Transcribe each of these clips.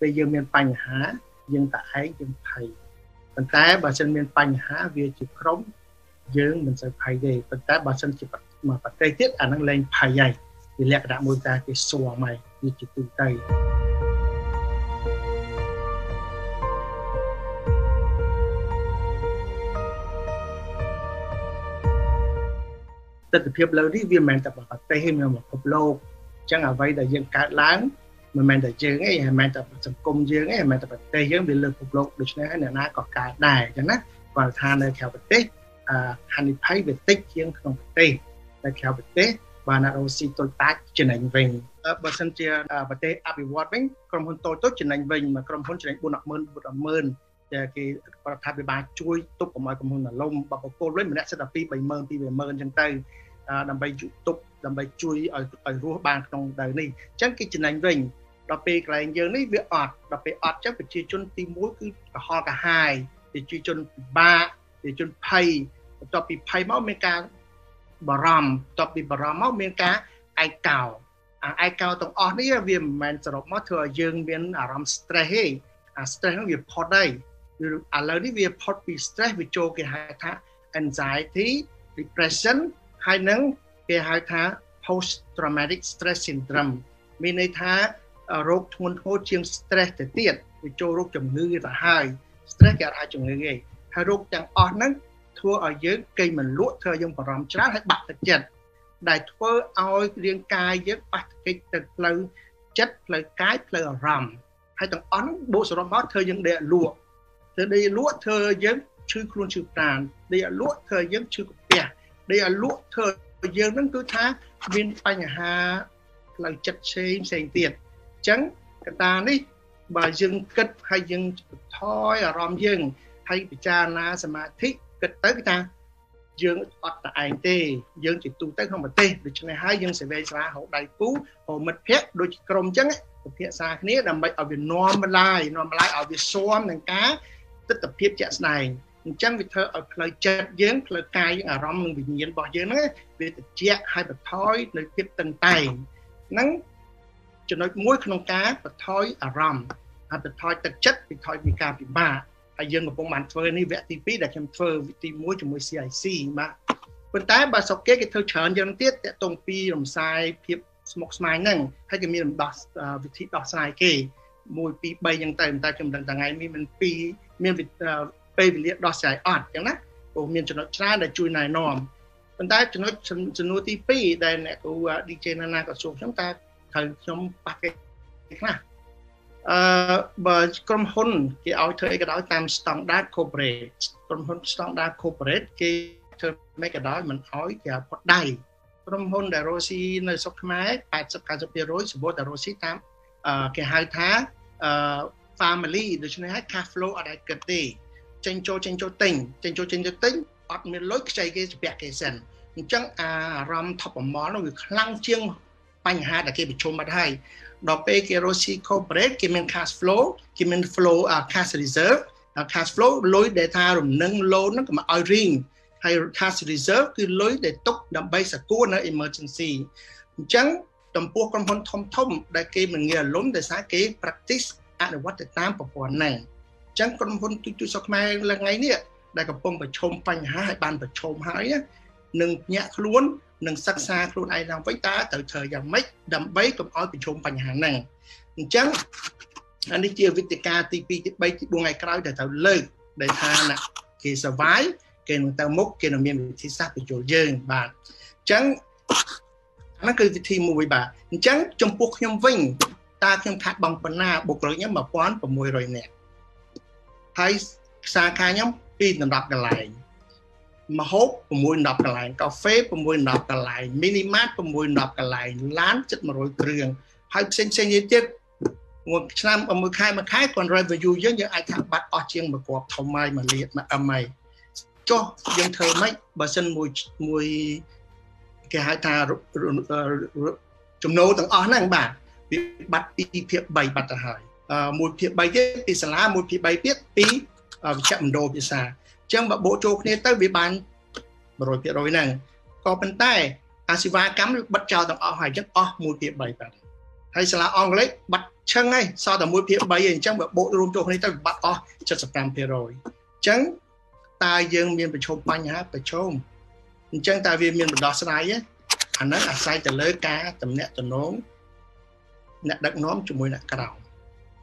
ពេលយើងមានបញ្ហាយើងតែឯងយើងភ័យប៉ុន្តែបើសិនមានបញ្ហាវាជាក្រុមយើងមិនសូវភ័យទេប៉ុន្តែបើសិនជាមកប្រទេសទៀតអានឹងលែងភ័យហើយវាលក្ខណៈមួយតែគេសួរមកវាជាទូទៅទស្សនវិជ្ជាលើនេះវាមិនមែនតែប្រទេសទេមានពិភពលោកអញ្ចឹងអ្វីដែលយើងកើតឡើង មិនមែនតែយើងទេមិនមែនតែសង្គមយើងទេមិនមែនតែប្រទេសយើងវាលើពិភពលោកដូច្នេះហើយអ្នកណាក៏កើតដែរអញ្ចឹងណាគាត់ថានៅក្រៅប្រទេសអហានិភ័យវាតិចជាងក្នុងប្រទេសនៅក្រៅប្រទេសបានរស់ស៊ីតូចតាចចំណេញវិញបើសិនជាប្រទេសអភិវឌ្ឍវិញក្រុមហ៊ុនតូចតូចចំណេញវិញមួយក្រុមហ៊ុនចំណេញ400,000 400,000តែគេរដ្ឋាភិបាលជួយទប់កុំឲ្យក្រុមហ៊ុនរលំបបកគោលវិញម្នាក់សិតតែ2 30000 20000អញ្ចឹងទៅដើម្បីទប់ដើម្បីជួយឲ្យឲ្យរស់បានក្នុងដៅនេះអញ្ចឹងគេចំណេញវិញ ដល់ពេលកន្លែងយើងនេះវាអត់ដល់ពេលអត់អញ្ចឹងប្រជាជនទី1គឺកុហកកាហាយប្រជាជនពិបាកប្រជាជនភ័យបន្ទាប់ពីភ័យមកមានការបារម្ភបន្ទាប់ពីបារម្ភមកមានការឯកោអាឯកោទាំងអស់នេះវាមិនមែនសរុបមកធ្វើឲ្យយើងមានអារម្មណ៍ stress ទេអា stress ហ្នឹងវាផុតហើយឥឡូវនេះវាផុតពី stress វាចូលគេហៅថា anxiety depression ហើយនឹងគេហៅថា post traumatic stress syndrome មានន័យថា រោគធ្ងន់ធ្ងរជាង stress ទៅទៀតវាចូលរោគជំងឺទៅហើយ stress គេអត់ហៅជំងឺទេហើយរោគទាំងអស់ហ្នឹងធ្វើឲ្យយើងកេងមិនលក់ធ្វើឲ្យយើងបារម្ភច្រើនហើយបាក់ទឹកចិត្តដែលធ្វើឲ្យរាងកាយយើងប៉ះទង្គិចទៅផ្លូវចិត្តផ្លូវកាយផ្លូវអារម្មណ៍ហើយទាំងអស់ហ្នឹងបូកសរុបមកធ្វើយើងដេកលក់ធ្វើដេកលក់ធ្វើយើងឈឺខ្លួនឈឺប្រាណដេកលក់ធ្វើយើងឈឺកាពះដេកលក់ធ្វើយើងហ្នឹងគឺថាមានបញ្ហាផ្លូវចិត្តផ្សេងផ្សេងទៀតអញ្ចឹងកត្តានេះបើយើងគិតហើយយើងបន្ថយអារម្មណ៍យើងហើយពិចារណាសមាធិគិតទៅគឺថាយើងអត់តែឯងទេយើងជាទូទៅក្នុងប្រទេសដូច្នេះហើយយើងសេវីស្រាហៅដៃគូហៅមិត្តភ័ក្តិដូចក្រុមអញ្ចឹងពិភាក្សាគ្នាដើម្បីឲ្យវានាំម្លាយនាំម្លាយឲ្យវាស៊ាំនឹងការទស្សនវិជ្ជាជាក់ស្ដែងអញ្ចឹងវាធ្វើឲ្យផ្លូវចិត្តយើងផ្លូវកាយអារម្មណ៍និងវិញ្ញាណរបស់យើងហ្នឹងវាត្រជាក់ហើយបន្ថយនៅភាពតឹងតែងហ្នឹង ចំណុចមួយក្នុងការបន្ថយអារម្មណ៍ហើយបន្ថយទឹកចិត្តបន្ថយពីការពិបាកហើយយើងកំពុងបានធ្វើនេះវគ្គទី2ដែលខ្ញុំធ្វើវគ្គទី1ជាមួយ CIC បាទប៉ុន្តែបើស្រុកគេគេធ្វើច្រើនយ៉ាងទៀតតកតងពីរំសាយភាពស្មុគស្មាញហ្នឹងហើយគេមានដោះវិធីដោះស្រាយគេ1 2 3យ៉ាងទៅតែខ្ញុំដឹងថ្ងៃនេះមាន2មានពេលវេលាដោះស្រាយអត់អញ្ចឹងណាព្រោះមានចំណុចច្រើនដែលជួយណែនាំប៉ុន្តែចំណុចចំនួនទី2ដែលអ្នកគ្រូ DJ ណាណាក៏សួរខ្ញុំតើ ត្រូវខ្ញុំប៉ះគេខ្លះអឺបើក្រុមហ៊ុនគេឲ្យធ្វើអីក៏ដោយតាម standard corporate ក្រុមហ៊ុន standard corporate គេធ្វើមិនក៏ដោយមិនឲ្យគេផុតដៃក្រុមហ៊ុនដែលរស់ស៊ីនៅស្រុកខ្មែរ80 90%សម្បូរតែរស់ស៊ីតាមគេហៅថាអឺ family ដូច្នេះហើយ cash flow អត់ឲ្យគិតទេចេញចូលចេញចូលទិញចេញចូលចេញចូលទិញអត់មានលុយខ្ចីគេស្ពាក់គេសិនអញ្ចឹងអារម្មណ៍ថប់ប្រមល់នោះវាខ្លាំងជាង បញ្ហាដែលគេប្រជុំបាត់ហើយដល់ពេលគេរស់ស៊ី corporate គេមាន cash flow គេមាន flow cash reserve cash flow លុយដែលថារំនឹង loan ហ្នឹងក៏មកឲ្យរីងហើយ cash reserve គឺលុយដែលទុកដើម្បីសកួរនៅ emergency អញ្ចឹងចំពោះក្រុមហ៊ុនធំធំដែលគេមិនងាយរលំដោយសារគេ practice អនុវត្តទៅតាមប្រព័ន្ធហ្នឹងអញ្ចឹងក្រុមហ៊ុនទូទៅសុខខ្មែរឡើងថ្ងៃនេះដែលកំពុងប្រឈមបញ្ហាហើយបានប្រឈមហើយនឹងភ្ញាក់ខ្លួន នឹងសិក្សាខ្លួនឯងឡើងវិញតើត្រូវធ្វើយ៉ាងម៉េចដើម្បីកុំឲ្យប្រឈមបញ្ហាហ្នឹងអញ្ចឹងអានេះជាវិទ្យាការទី2ទី3ទី4ថ្ងៃក្រោយដែលត្រូវលើកដែលថាណាគេ survive គេនឹងទៅមុខគេនឹងមានវិធីសាស្ត្របញ្ចូលយើងបាទអញ្ចឹងហ្នឹងគឺវិធីមួយបាទអញ្ចឹងចំពោះខ្ញុំវិញតើខ្ញុំខាត់បងប៉ុណ្ណាបុគ្គលិកខ្ញុំ1600នាក់ហើយខ្សែខាខ្ញុំ2ដណ្ដប់កន្លែង មហូប6 10កន្លែងកាហ្វេ6 10កន្លែងមីនីម៉ាត6 10កន្លែងឡានជិត100គ្រឿងហើយផ្សេងផ្សេងទៀតមួយឆ្នាំមួយខែមួយខែគាត់ revenue យើងយើងអាចថាបាត់អស់ជាងមួយគ្រាប់ធំហើយមួយលាតមួយអឹមហើយចុះយើងធ្វើម៉េចបើសិនមួយមួយគេហៅថាចំណូលទាំងអស់ហ្នឹងបាទវាបាត់2ភាគ3បាត់ទៅហើយមួយភាគ3ទៀតពីសាលាមួយភាគ3ទៀតពីវិជ្ជមណ្ឌលភាសាអញ្ចឹងបើបូកចូលគ្នាទៅវាបាន100%ហ្នឹងក៏ប៉ុន្តែអាជីវកម្មបិទចោលទាំងអស់ហើយអញ្ចឹងអស់1ភាគ3បាទហើយសាលាអង់គ្លេសបាត់ឈឹងហើយសល់តែ1ភាគ3ឯងអញ្ចឹងបើបូករួមចូលគ្នាទៅបាត់អស់75%អញ្ចឹងតើយើងមានប្រឈមបញ្ហាប្រឈមអញ្ចឹងតើវាមានបណ្ដោះស្រាយទេអាហ្នឹងអាស្រ័យទៅលើការតំណាក់តំណងអ្នកដឹកនាំជាមួយអ្នកក្រៅអញ្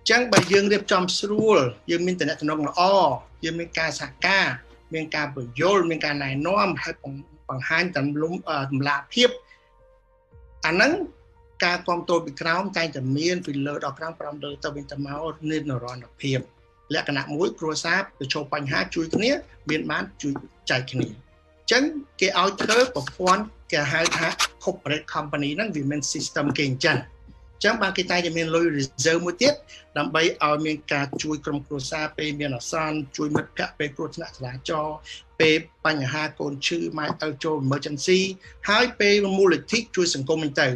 ចឹងបើយើងរៀបចំស្រួលយើងមានតំណែងល្អយើងមានការសហការ មានការបញ្យល់មានការណែនាំហើយបង្ហាញតម្លុំតម្លាភាពអាហ្នឹងការគ្រប់គ្រងពីក្រោមតែងតែមានពីលើដល់ក្រោម5លើទៅវិញទៅមកនិរន្តរភាពលក្ខណៈមួយគ្រួសារប្រឈមបញ្ហាជួយគ្នា មានបានជួយចែកគ្នាអញ្ចឹងគេឲ្យធ្វើប្រព័ន្ធគេហៅថា corporate company ហ្នឹងវាមាន system គេអញ្ចឹងអញ្ចឹងបានគេតែតែមានលុយ reserve មួយទៀតដើម្បីឲ្យមានការជួយក្រុមគ្រួសារពេលមានអាសន្នជួយមិត្តភ័ក្តិពេលគ្រោះថ្នាក់ចរាចរណ៍ពេលបញ្ហាកូនឈឺម៉ែឪចូល emergency ហើយពេលមូលនិធិជួយសង្គមហ្នឹងទៅ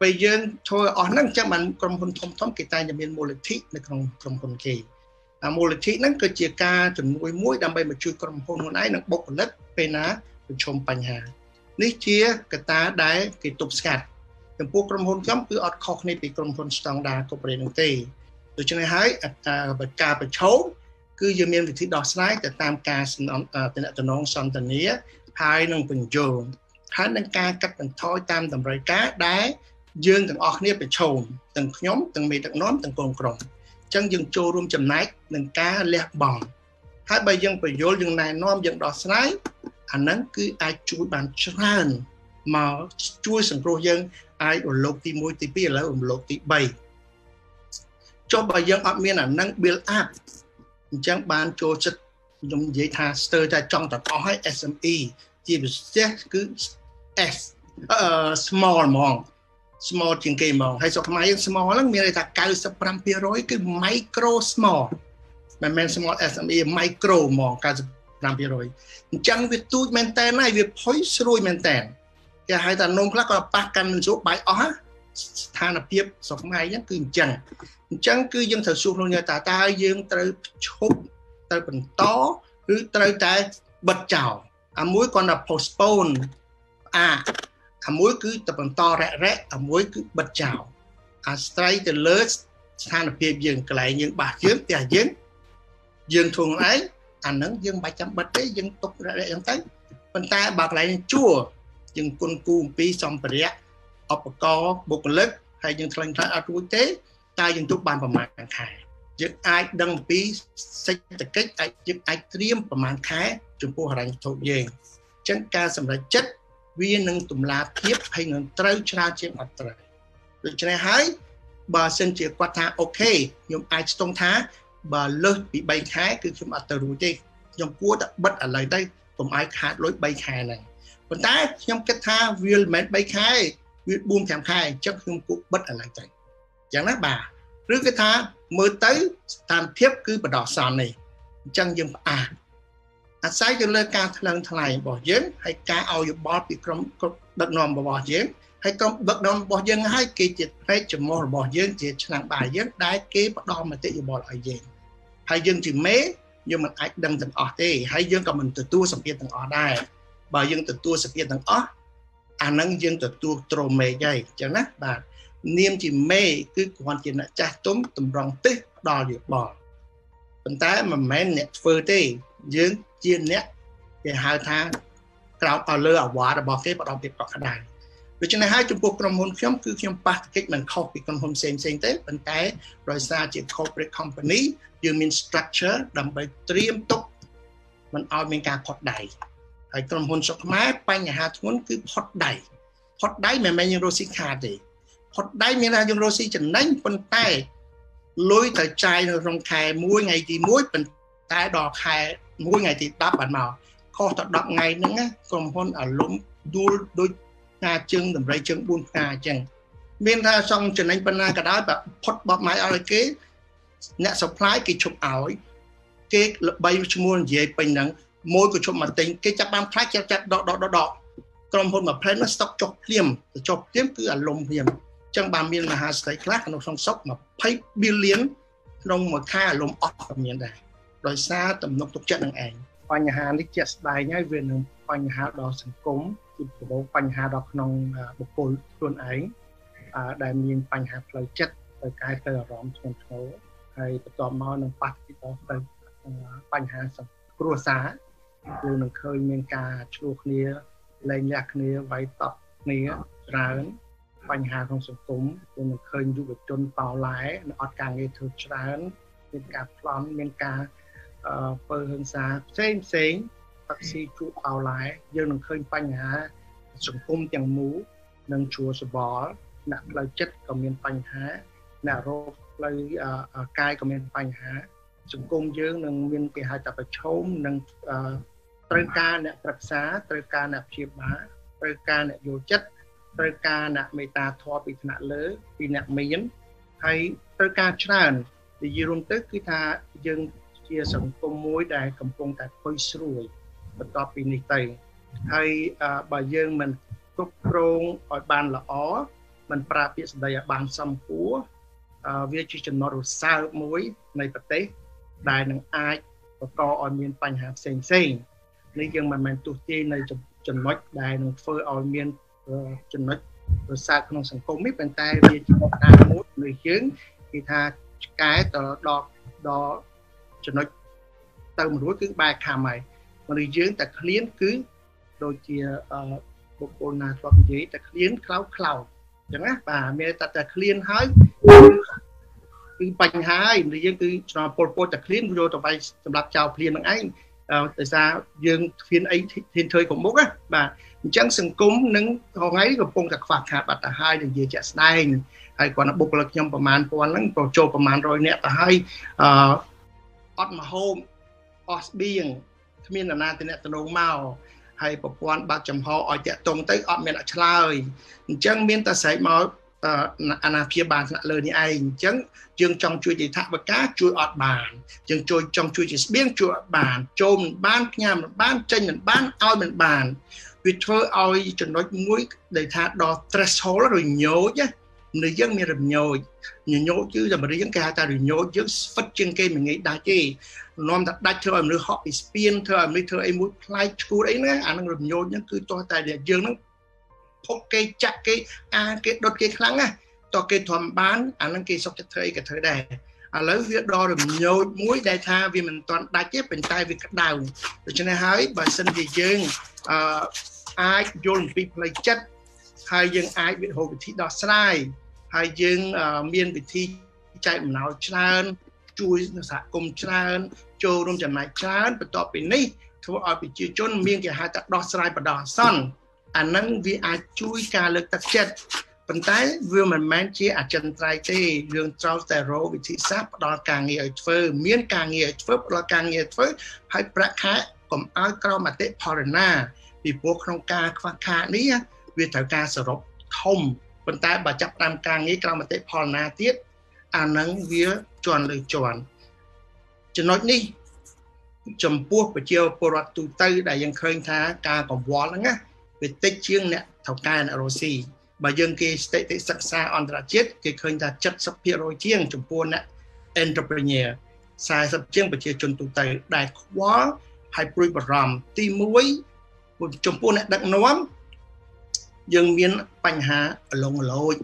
ពេលយើងធ្វើអស់ហ្នឹងចឹងបានក្រុមហ៊ុនធំធំគេតែងតែមានមូលនិធិនៅក្នុងក្រុមហ៊ុនគេអាមូលនិធិហ្នឹងគឺជាការជំនួយមួយដើម្បីមកជួយក្រុមហ៊ុនខ្លួនឯងនិងបុគ្គលិកពេលណាប្រឈមបញ្ហា នេះជាកត្តាដែលគេទប់ស្កាត់ ចំពោះក្រុមហ៊ុនខ្ញុំគឺអត់ខុសគ្នាពីក្រុមហ៊ុន Standard Corporate នោះទេដូច្នេះហើយការប្រឈមគឺយើងមានវិធីដោះស្រាយទៅតាមការតំណងសន្តានាហើយនឹងបញ្យលហើយនឹងការកាត់បន្ថយតាមតម្រូវការដែលយើងទាំងអស់គ្នាប្រឈមទាំងខ្ញុំទាំងមេដឹកនាំទាំងកូនក្រុមអញ្ចឹងយើងចូលរួមចំណែកនឹងការលះបង់ហើយបើយើងបញ្យល់យើងណែនាំយើងដោះស្រាយអាហ្នឹងគឺអាចជួយបានច្រើនមកជួយសង្គ្រោះយើង អាចរលកទី1ទី2ឥឡូវរលកទី3ចុះបើយើងអត់មានអាហ្នឹង build up អញ្ចឹងបានចូលចិត្តខ្ញុំនិយាយថាស្ទើរតែចង់ទាំងអស់ឲ្យ SME ជាពិសេសគឺ S អឺ small ហ្មង small ជាងគេហ្មងហើយស្រុកខ្មែរយើង small ហ្នឹងមានន័យថា95%គឺ micro small មិនមែន small SME micro ហ្មង95%អញ្ចឹងវាទូចមែនតើហើយវាផុយស្រួយមែនតើ គេហៅថានំខ្លះក៏ប៉ះកាន់មិនស្រួលបាយអស់ស្ថានភាពស្រុកខ្មែរហ្នឹងគឺអញ្ចឹងអញ្ចឹងគឺយើងត្រូវសួរខ្លួនយើងតើតើយើងត្រូវឈប់ត្រូវបន្តឬត្រូវតែបិទចោលអាមួយគាត់ថា postpone អាអាមួយគឺទៅបន្តរៈរៈអាមួយគឺបិទចោលអាស្រ័យទៅលើស្ថានភាពយើងកន្លែងយើងបាសយើងផ្ទះយើងយើងធ្វើខ្លួនឯងអានឹងយើងមិនបាច់ចាំបិទទេយើងទុករៈរៈហ្នឹងទៅប៉ុន្តែបើកន្លែងជួ យើងគុណគូអំពីសម្ភារៈឧបករណ៍បុគ្គលិកហើយយើងថ្លែងថ្លែងអត់រួចទេតើយើងទុកបានប្រមាណខែយើងអាចដឹងអំពីសេដ្ឋកិច្ចអាចយើងអាចត្រៀមប្រមាណខែចំពោះហិរញ្ញវត្ថុយើងអញ្ចឹងការសម្រេចចិត្តវានឹងតម្លាភាពហើយនឹងត្រូវច្រើនជាងអត់ត្រូវដូច្នេះហើយបើសិនជាគាត់ថាអូខេខ្ញុំអាចស្ទង់ថាបើលើសពី3ខែគឺខ្ញុំអត់ទៅរួចទេខ្ញុំគួរតែបិទឥឡូវទៅកុំឲ្យខាតលុយ3ខែហ្នឹង ប៉ុន្តែខ្ញុំគិតថាវាមិនមែន3ខែវា4 5ខែអញ្ចឹងខ្ញុំគួរបិទឥឡូវទៅអញ្ចឹងណាបាទឬគឺថាមើលទៅស្ថានភាពគឺបដោះសន្ននេះអញ្ចឹងយើងផ្អាកអាស្រ័យទៅលើការថ្លឹងថ្លែងរបស់យើងហើយការឲ្យយោបល់ពីក្រុមដឹកនាំរបស់យើងហើយក្រុមដឹកនាំរបស់យើងហើយគេជាផ្នែកចំមោះរបស់យើងជាឆ្នាំបាយយើងដែលគេផ្ដល់មតិយោបល់ឲ្យយើងហើយយើងជាមេយើងមិនអាចដឹងទាំងអស់ទេហើយយើងក៏មិនទទួលសម្ពាធទាំងអស់ដែរ បើយើងទទួលសម្ពាធទាំងអស់អានឹងយើងទទួលត្រូមេឃហើយអញ្ចឹងណាបាទនាមជាមេគឺគ្រាន់ជាអ្នកចាស់ទុំតម្រង់ទិសផ្ដល់យោបល់ប៉ុន្តែមិនមែនអ្នកធ្វើទេយើងជាអ្នកគេហៅថាក្រោតទៅលើអាវ៉ារបស់គេផ្ដល់ភាពកក់ក្ដៅដូច្នេះហើយចំពោះក្រុមហ៊ុនខ្ញុំគឺខ្ញុំប៉ះតិចមិនខុសពីក្រុមហ៊ុនផ្សេងផ្សេងទេប៉ុន្តែដោយសារជា corporate company យើងមាន structure ដើម្បីត្រៀមទុកមិនឲ្យមានការផុតដៃ ហើយក្រុមហ៊ុនសុខខ្មែរបញ្ហាធ្ងន់គឺផុតដៃផុតដៃមិនមែនយើងរស់ស៊ីខាតទេផុតដៃមានថាយើងរស់ស៊ីចំណេញប៉ុន្តែលុយត្រូវចាយនៅក្នុងខែ1ថ្ងៃទី1ប៉ុន្តែដល់ខែ1ថ្ងៃទី10បានមកខុសទៅ10ថ្ងៃហ្នឹងក្រុមហ៊ុនអាលុំដួលដូចថាជើងតម្រៃជើង4ផ្កាអញ្ចឹងមានថាសងចំណេញប៉ុណ្ណាក៏ដោយបើផុតបបម៉ាយឲ្យគេអ្នក supply គេឈប់ឲ្យគេល្បីឈ្មោះនិយាយពេញហ្នឹង មួយក៏ឈប់មកទិញគេចាប់បានផ្លាច់ចាប់ចាត់ដកដកដកក្រុមហ៊ុនមួយ plan ស្តុកចុះភ្លាមទៅចុះភ្លាមគឺអាលុំភ្លាមអញ្ចឹងបានមានមហាស្ត្រីខ្លះក្នុងក្នុងសុក20 billion ក្នុងមួយខែអាលុំអស់ក៏មានដែរដោយសារទំនុកទុកចិត្តនឹងឯងបញ្ហានេះជាក់ស្ដែងហើយវានឹងបញ្ហាដល់សង្គមគឺប្រមូលបញ្ហាដល់ក្នុងបុគ្គលខ្លួនឯងដែលមានបញ្ហាផ្លូវចិត្តទៅកែទៅអារម្មណ៍ធ្ងន់ធ្ងរហើយបន្ទាប់មកនឹងប៉ះទៅទៅបញ្ហាគ្រួសារ គឺនឹងឃើញមានការឆ្លោះគ្នាលែងលះគ្នាវាយតប់គ្នាច្រើនបញ្ហាក្នុងសង្គមគឺនឹងឃើញយុវជនបោឡែនៅអត់ការងារធ្វើច្រើនមានការប្លន់មានការអឺពើហិង្សាផ្សេងផ្សេងតាក់ស៊ីជួបបោឡែយើងនឹងឃើញបញ្ហាសង្គមទាំងមូលនិងជួសបល់អ្នកផ្លូវចិត្តក៏មានបញ្ហាអ្នករោគផ្លូវកាយក៏មានបញ្ហាសង្គមយើងនឹងមានគេហៅថាប្រឈមនឹង ត្រូវការអ្នកប្រឹក្សាត្រូវការអ្នកព្យាបាលត្រូវការអ្នកយល់ចិត្តត្រូវការអ្នកមេត្តាធម៌ពីថ្នាក់លើពីអ្នកមានហើយត្រូវការច្រើននិយាយរួមទៅគឺថាយើងជាសង្គមមួយដែលកំពុងតែខុយស្រួយបន្ទាប់ពីនេះទៅហើយបើយើងមិនគ្រប់គ្រងឲ្យបានល្អមិនប្រើពាក្យសម្ដីឲ្យបានសមគួរវាជាចំណុចរសើបមួយនៃប្រទេសដែលនឹងអាចបង្កឲ្យមានបញ្ហាផ្សេងផ្សេង នេះយើងមិនមែនទុះទាយនៅចំណុចដែលនឹងធ្វើឲ្យមានចំណុចរសើបក្នុងសង្គមនេះប៉ុន្តែវាជាការមួយនៃយើងគេថាកែទៅដល់ដល់ចំណុចទៅមួយរួចគឺបែរខំហើយមនុស្សយើងតែឃ្លានគឺដូចជាបុគ្គលណាធ្លាប់និយាយតែឃ្លានខ្លៅខ្លៅអញ្ចឹងណាបាទមានតែតែឃ្លានហើយគឺបញ្ហាហើយមនុស្សយើងគឺឆ្លងពលពលតែឃ្លានយកទៅវាយសម្រាប់ចោលភ្លាននឹងឯង ដោយសារយើងគ្មានអីធានធ្វើគ្រប់មុខណាបាទអញ្ចឹងសង្គមនឹងថ្ងៃកំពុងតែខ្វះខាតបាត់ទៅហើយនិយាយជាក់ស្ដែងហើយគាត់នៅបុគ្គលិកខ្ញុំប្រហែលពាន់ហ្នឹងក៏ចូលប្រហែល100នាក់ទៅហើយអឺអត់មកហូមអស់ស្បៀងគ្មាននរណាទៅអ្នកតំណងមកហើយប្រព័ន្ធបាត់ចំហឲ្យតាក់ទងទៅអត់មានអ្នកឆ្លើយអញ្ចឹងមានតែស្រែកមក អាណាព្យាបាលថ្នាក់លើនេះឯងអញ្ចឹងយើងចង់ជួយជាថវិកាជួយអត់បានយើងជួយចង់ជួយជាស្បៀងជួយអត់បានចូលមិនបានផ្ញើមិនបានចេញមិនបានឲ្យមិនបានវាធ្វើឲ្យចំណុចមួយដែលថាដល់ threshold រញោចនៅយើងមានរញោចញញោចគឺតែរៀងគេហៅថារញោចយើងស្វិតជាងគេមិនងាយដាច់ទេនាំតែដាច់ធ្វើឲ្យមនុស្សហក់ពីស្ពានធ្វើឲ្យមនុស្សធ្វើអីមួយផ្លែកឈួតអីណាអានឹងរញោចហ្នឹងគឺតោះតែយើងហ្នឹង ភពគេចាក់គេអាគេដុតគេខ្លាំងណាតោះគេធំបានអានឹងគេសុខចិត្តធ្វើអីក៏ធ្វើដែរឥឡូវវាដល់រញោចមួយដែលថាវាមិនទាន់ដាច់ទេប៉ុន្តែវាក្តៅដូច្នេះហើយបើសិនជាយើងអឺអាចយល់អំពីផ្លូវចិត្តហើយយើងអាចវិហោវិធីដោះស្រាយហើយយើងមានវិធីចែកអំណោយច្រើនជួយសហគមន៍ច្រើន ចូលរួមចំណែកច្រើនបន្ទាប់ពីនេះធ្វើឲ្យប្រជាជនមានគេហៅថាដោះស្រាយបដោះអាសន្ន អានឹងវាអាចជួយការលើកទឹកចិត្តប៉ុន្តែវាមិនមែនជាអចិន្ត្រៃយ៍ទេយើងត្រូវតែរកវិធីសាស្ត្រផ្ដល់ការងារឲ្យធ្វើ មានការងារឲ្យធ្វើផ្ដល់ការងារធ្វើហើយប្រាក់ខែកុំឲ្យក្រមអតិផលណាពីព្រោះក្នុងការខ្វះខាតនេះវាត្រូវការសរុបធំប៉ុន្តែបើចាប់តាមការងារក្រមអតិផលណាទៀតអានឹងវាជន់លើជន់ចំណុចនេះចំពោះប្រជាពលរដ្ឋទូទៅដែលយើងឃើញថាការកង្វល់ហ្នឹងណា វាតិចជាងអ្នកថៅកែអ្នករុស្ស៊ីបើយើងគេស្ថិតិសិក្សាអន្តរជាតិគេឃើញថា70%ជាងចំពោះអ្នក entrepreneur 40ជាងប្រជាជនទូទៅដែលខ្វល់ហើយព្រួយបារម្ភទី1ចំពោះអ្នកដឹកនាំយើងមានបញ្ហាអលងអលោច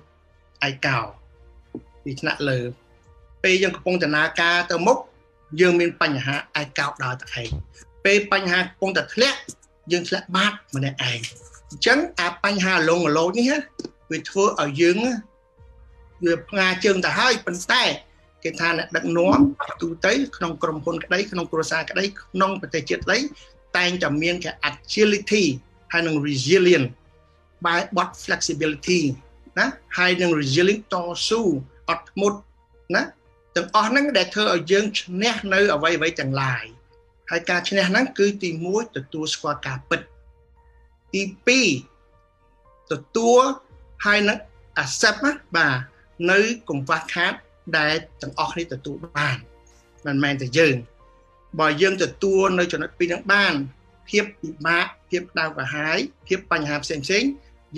ឯកោពីថ្នាក់លើពេលយើងកំពុងដំណើរការទៅមុខយើងមានបញ្ហាឯកោដល់តែឯងពេលបញ្ហាកំពុងតែធ្លាក់ យើងធ្លាក់បាត់ម្នាក់ឯងអញ្ចឹងអាបញ្ហាលងលោចនេះវាធ្វើឲ្យយើងវាផ្ងាជើងទៅហើយប៉ុន្តែគេថាអ្នកដឹកនាំទូទៅក្នុងក្រុមហ៊ុនក្តីក្នុងគ្រួសារក្តីក្នុងប្រទេសជាតិក្តីតែងតែមានគេ agility ហើយនឹង resilient by bot flexibility ណាហើយនឹង resilient តស៊ូអត់ធ្មត់ណាទាំងអស់ហ្នឹងដែលធ្វើឲ្យយើងឈ្នះនៅអ្វីអ្វីទាំងឡាយ ហើយការឈ្នះហ្នឹងគឺទី1ទទួលស្គាល់ការពិតទី2ទទួលហើយនឹង accept ណាបាទនៅកង្វះខាតដែលទាំងអស់គ្នាទទួលបានមិនមែនតែយើងបើយើងទទួលនៅចំណុចពីរហ្នឹងបានភាពពិបាកភាពដៅក្រហាយភាពបញ្ហាផ្សេងផ្សេង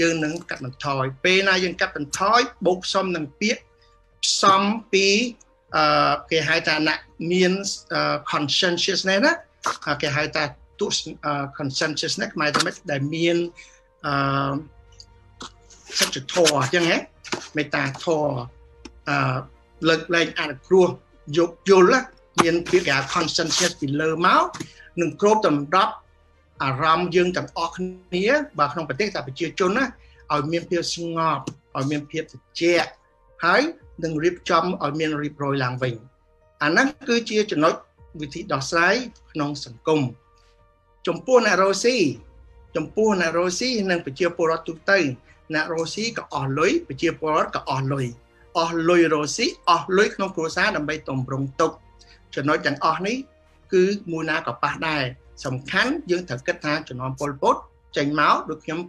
យើងនឹងកាត់បន្ថយពេលណាយើងកាត់បន្ថយបូកផ្សំនឹងពាក្យផ្សំពី អឺគេហៅថាអ្នកមាន conscientiousness ណាគេហៅថាទស្ស conscientiousness ខ្មែរទៅមិនដែលមានអឺសិទ្ធិធម៌អញ្ចឹងហ៎មេត្តាធម៌អឺលើកលែងអនុគ្រោះយកយល់មានពាក្យគេ conscientious ពីលើមកនឹងគ្របតម្រាប់អារម្មណ៍យើងទាំងអស់គ្នាបើក្នុងប្រទេសតែប្រជាជនណាឲ្យមានភាពស្ងប់ឲ្យមានភាពត្រជាក់ហើយ នឹងរៀបចំឲ្យមានរៀបរយឡើងវិញអាហ្នឹងគឺជាចំណុចវិធីដោះស្រាយក្នុងសង្គមចំពោះអ្នករ៉ូស៊ីចំពោះអ្នករ៉ូស៊ីនិងប្រជាពលរដ្ឋទូទៅអ្នករ៉ូស៊ីក៏អស់លុយប្រជាពលរដ្ឋក៏អស់លុយអស់លុយរ៉ូស៊ីអស់លុយក្នុងគ្រួសារដើម្បីតម្រង់ទុកចំណុចទាំងអស់នេះគឺមួយណាក៏ប៉ះដែរសំខាន់យើងត្រូវគិតថាចំណងពលពុតចេញមកដូចខ្ញុំ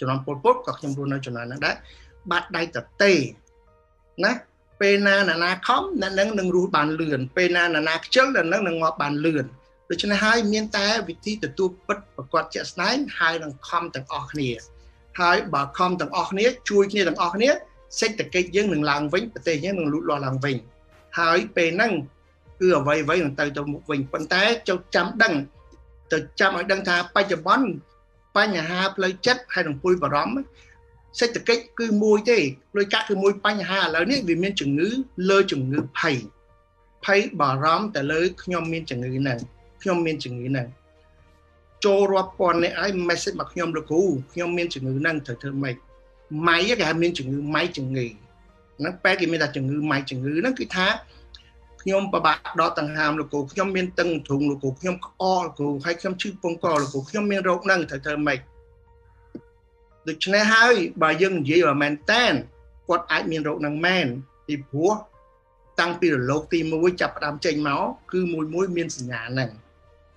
ចំណងពលពុតក៏ខ្ញុំរស់នៅចំណងហ្នឹងដែរបាត់ដៃតទេ ណាពេលណាណានាខំអ្នកនឹងនឹងរស់បានលឿនពេលណាណានាខ្ជិលអ្នកនឹងនឹងងាប់បានលឿនដូច្នេះហើយមានតែវិធីទទួលពិតប្រកបជាក់ស្ដែងហើយនឹងខំទាំងអស់គ្នាហើយបើខំទាំងអស់គ្នាជួយគ្នាទាំងអស់គ្នាសេដ្ឋកិច្ចយើងនឹងឡើងវិញប្រទេសយើងនឹងលូតលាស់ឡើងវិញហើយពេលហ្នឹងគឺអ្វីអ្វីនឹងទៅទៅមុខវិញប៉ុន្តែចុះចាំដឹងទៅចាំឲ្យដឹងថាបច្ចុប្បន្នបញ្ហាផ្លូវចិត្តហើយនឹងពុយបារម្ភ សេដ្ឋកិច្ចគឺមួយទេលុយកាក់គឺមួយបញ្ហាឥឡូវនេះវាមានជំងឺលើជំងឺភ័យភ័យបារម្ភទៅលើខ្ញុំមានជំងឺហ្នឹងខ្ញុំមានជំងឺហ្នឹងចូលរាប់ពាន់នេះហើយ message មកខ្ញុំលោកគ្រូខ្ញុំមានជំងឺហ្នឹងត្រូវធ្វើម៉េចម៉ៃគេហៅមានជំងឺម៉ៃជំងឺហ្នឹងបែរគេមានតែជំងឺម៉ៃជំងឺហ្នឹងគឺថាខ្ញុំប្របាក់ដកដង្ហើមលោកគ្រូខ្ញុំមានតឹងទ្រូងលោកគ្រូខ្ញុំក្អកលោកគ្រូហើយខ្ញុំឈឺពងកលោកគ្រូខ្ញុំមានរោគហ្នឹងត្រូវធ្វើម៉េច ដូច្នេះហើយបើយើងនិយាយឲ្យមែនតែនគាត់អាចមានរោគហ្នឹងមែនពីព្រោះតាំងពីរលកទី1ចាប់ផ្ដើមចេញមកគឺមួយមួយមានសញ្ញាហ្នឹង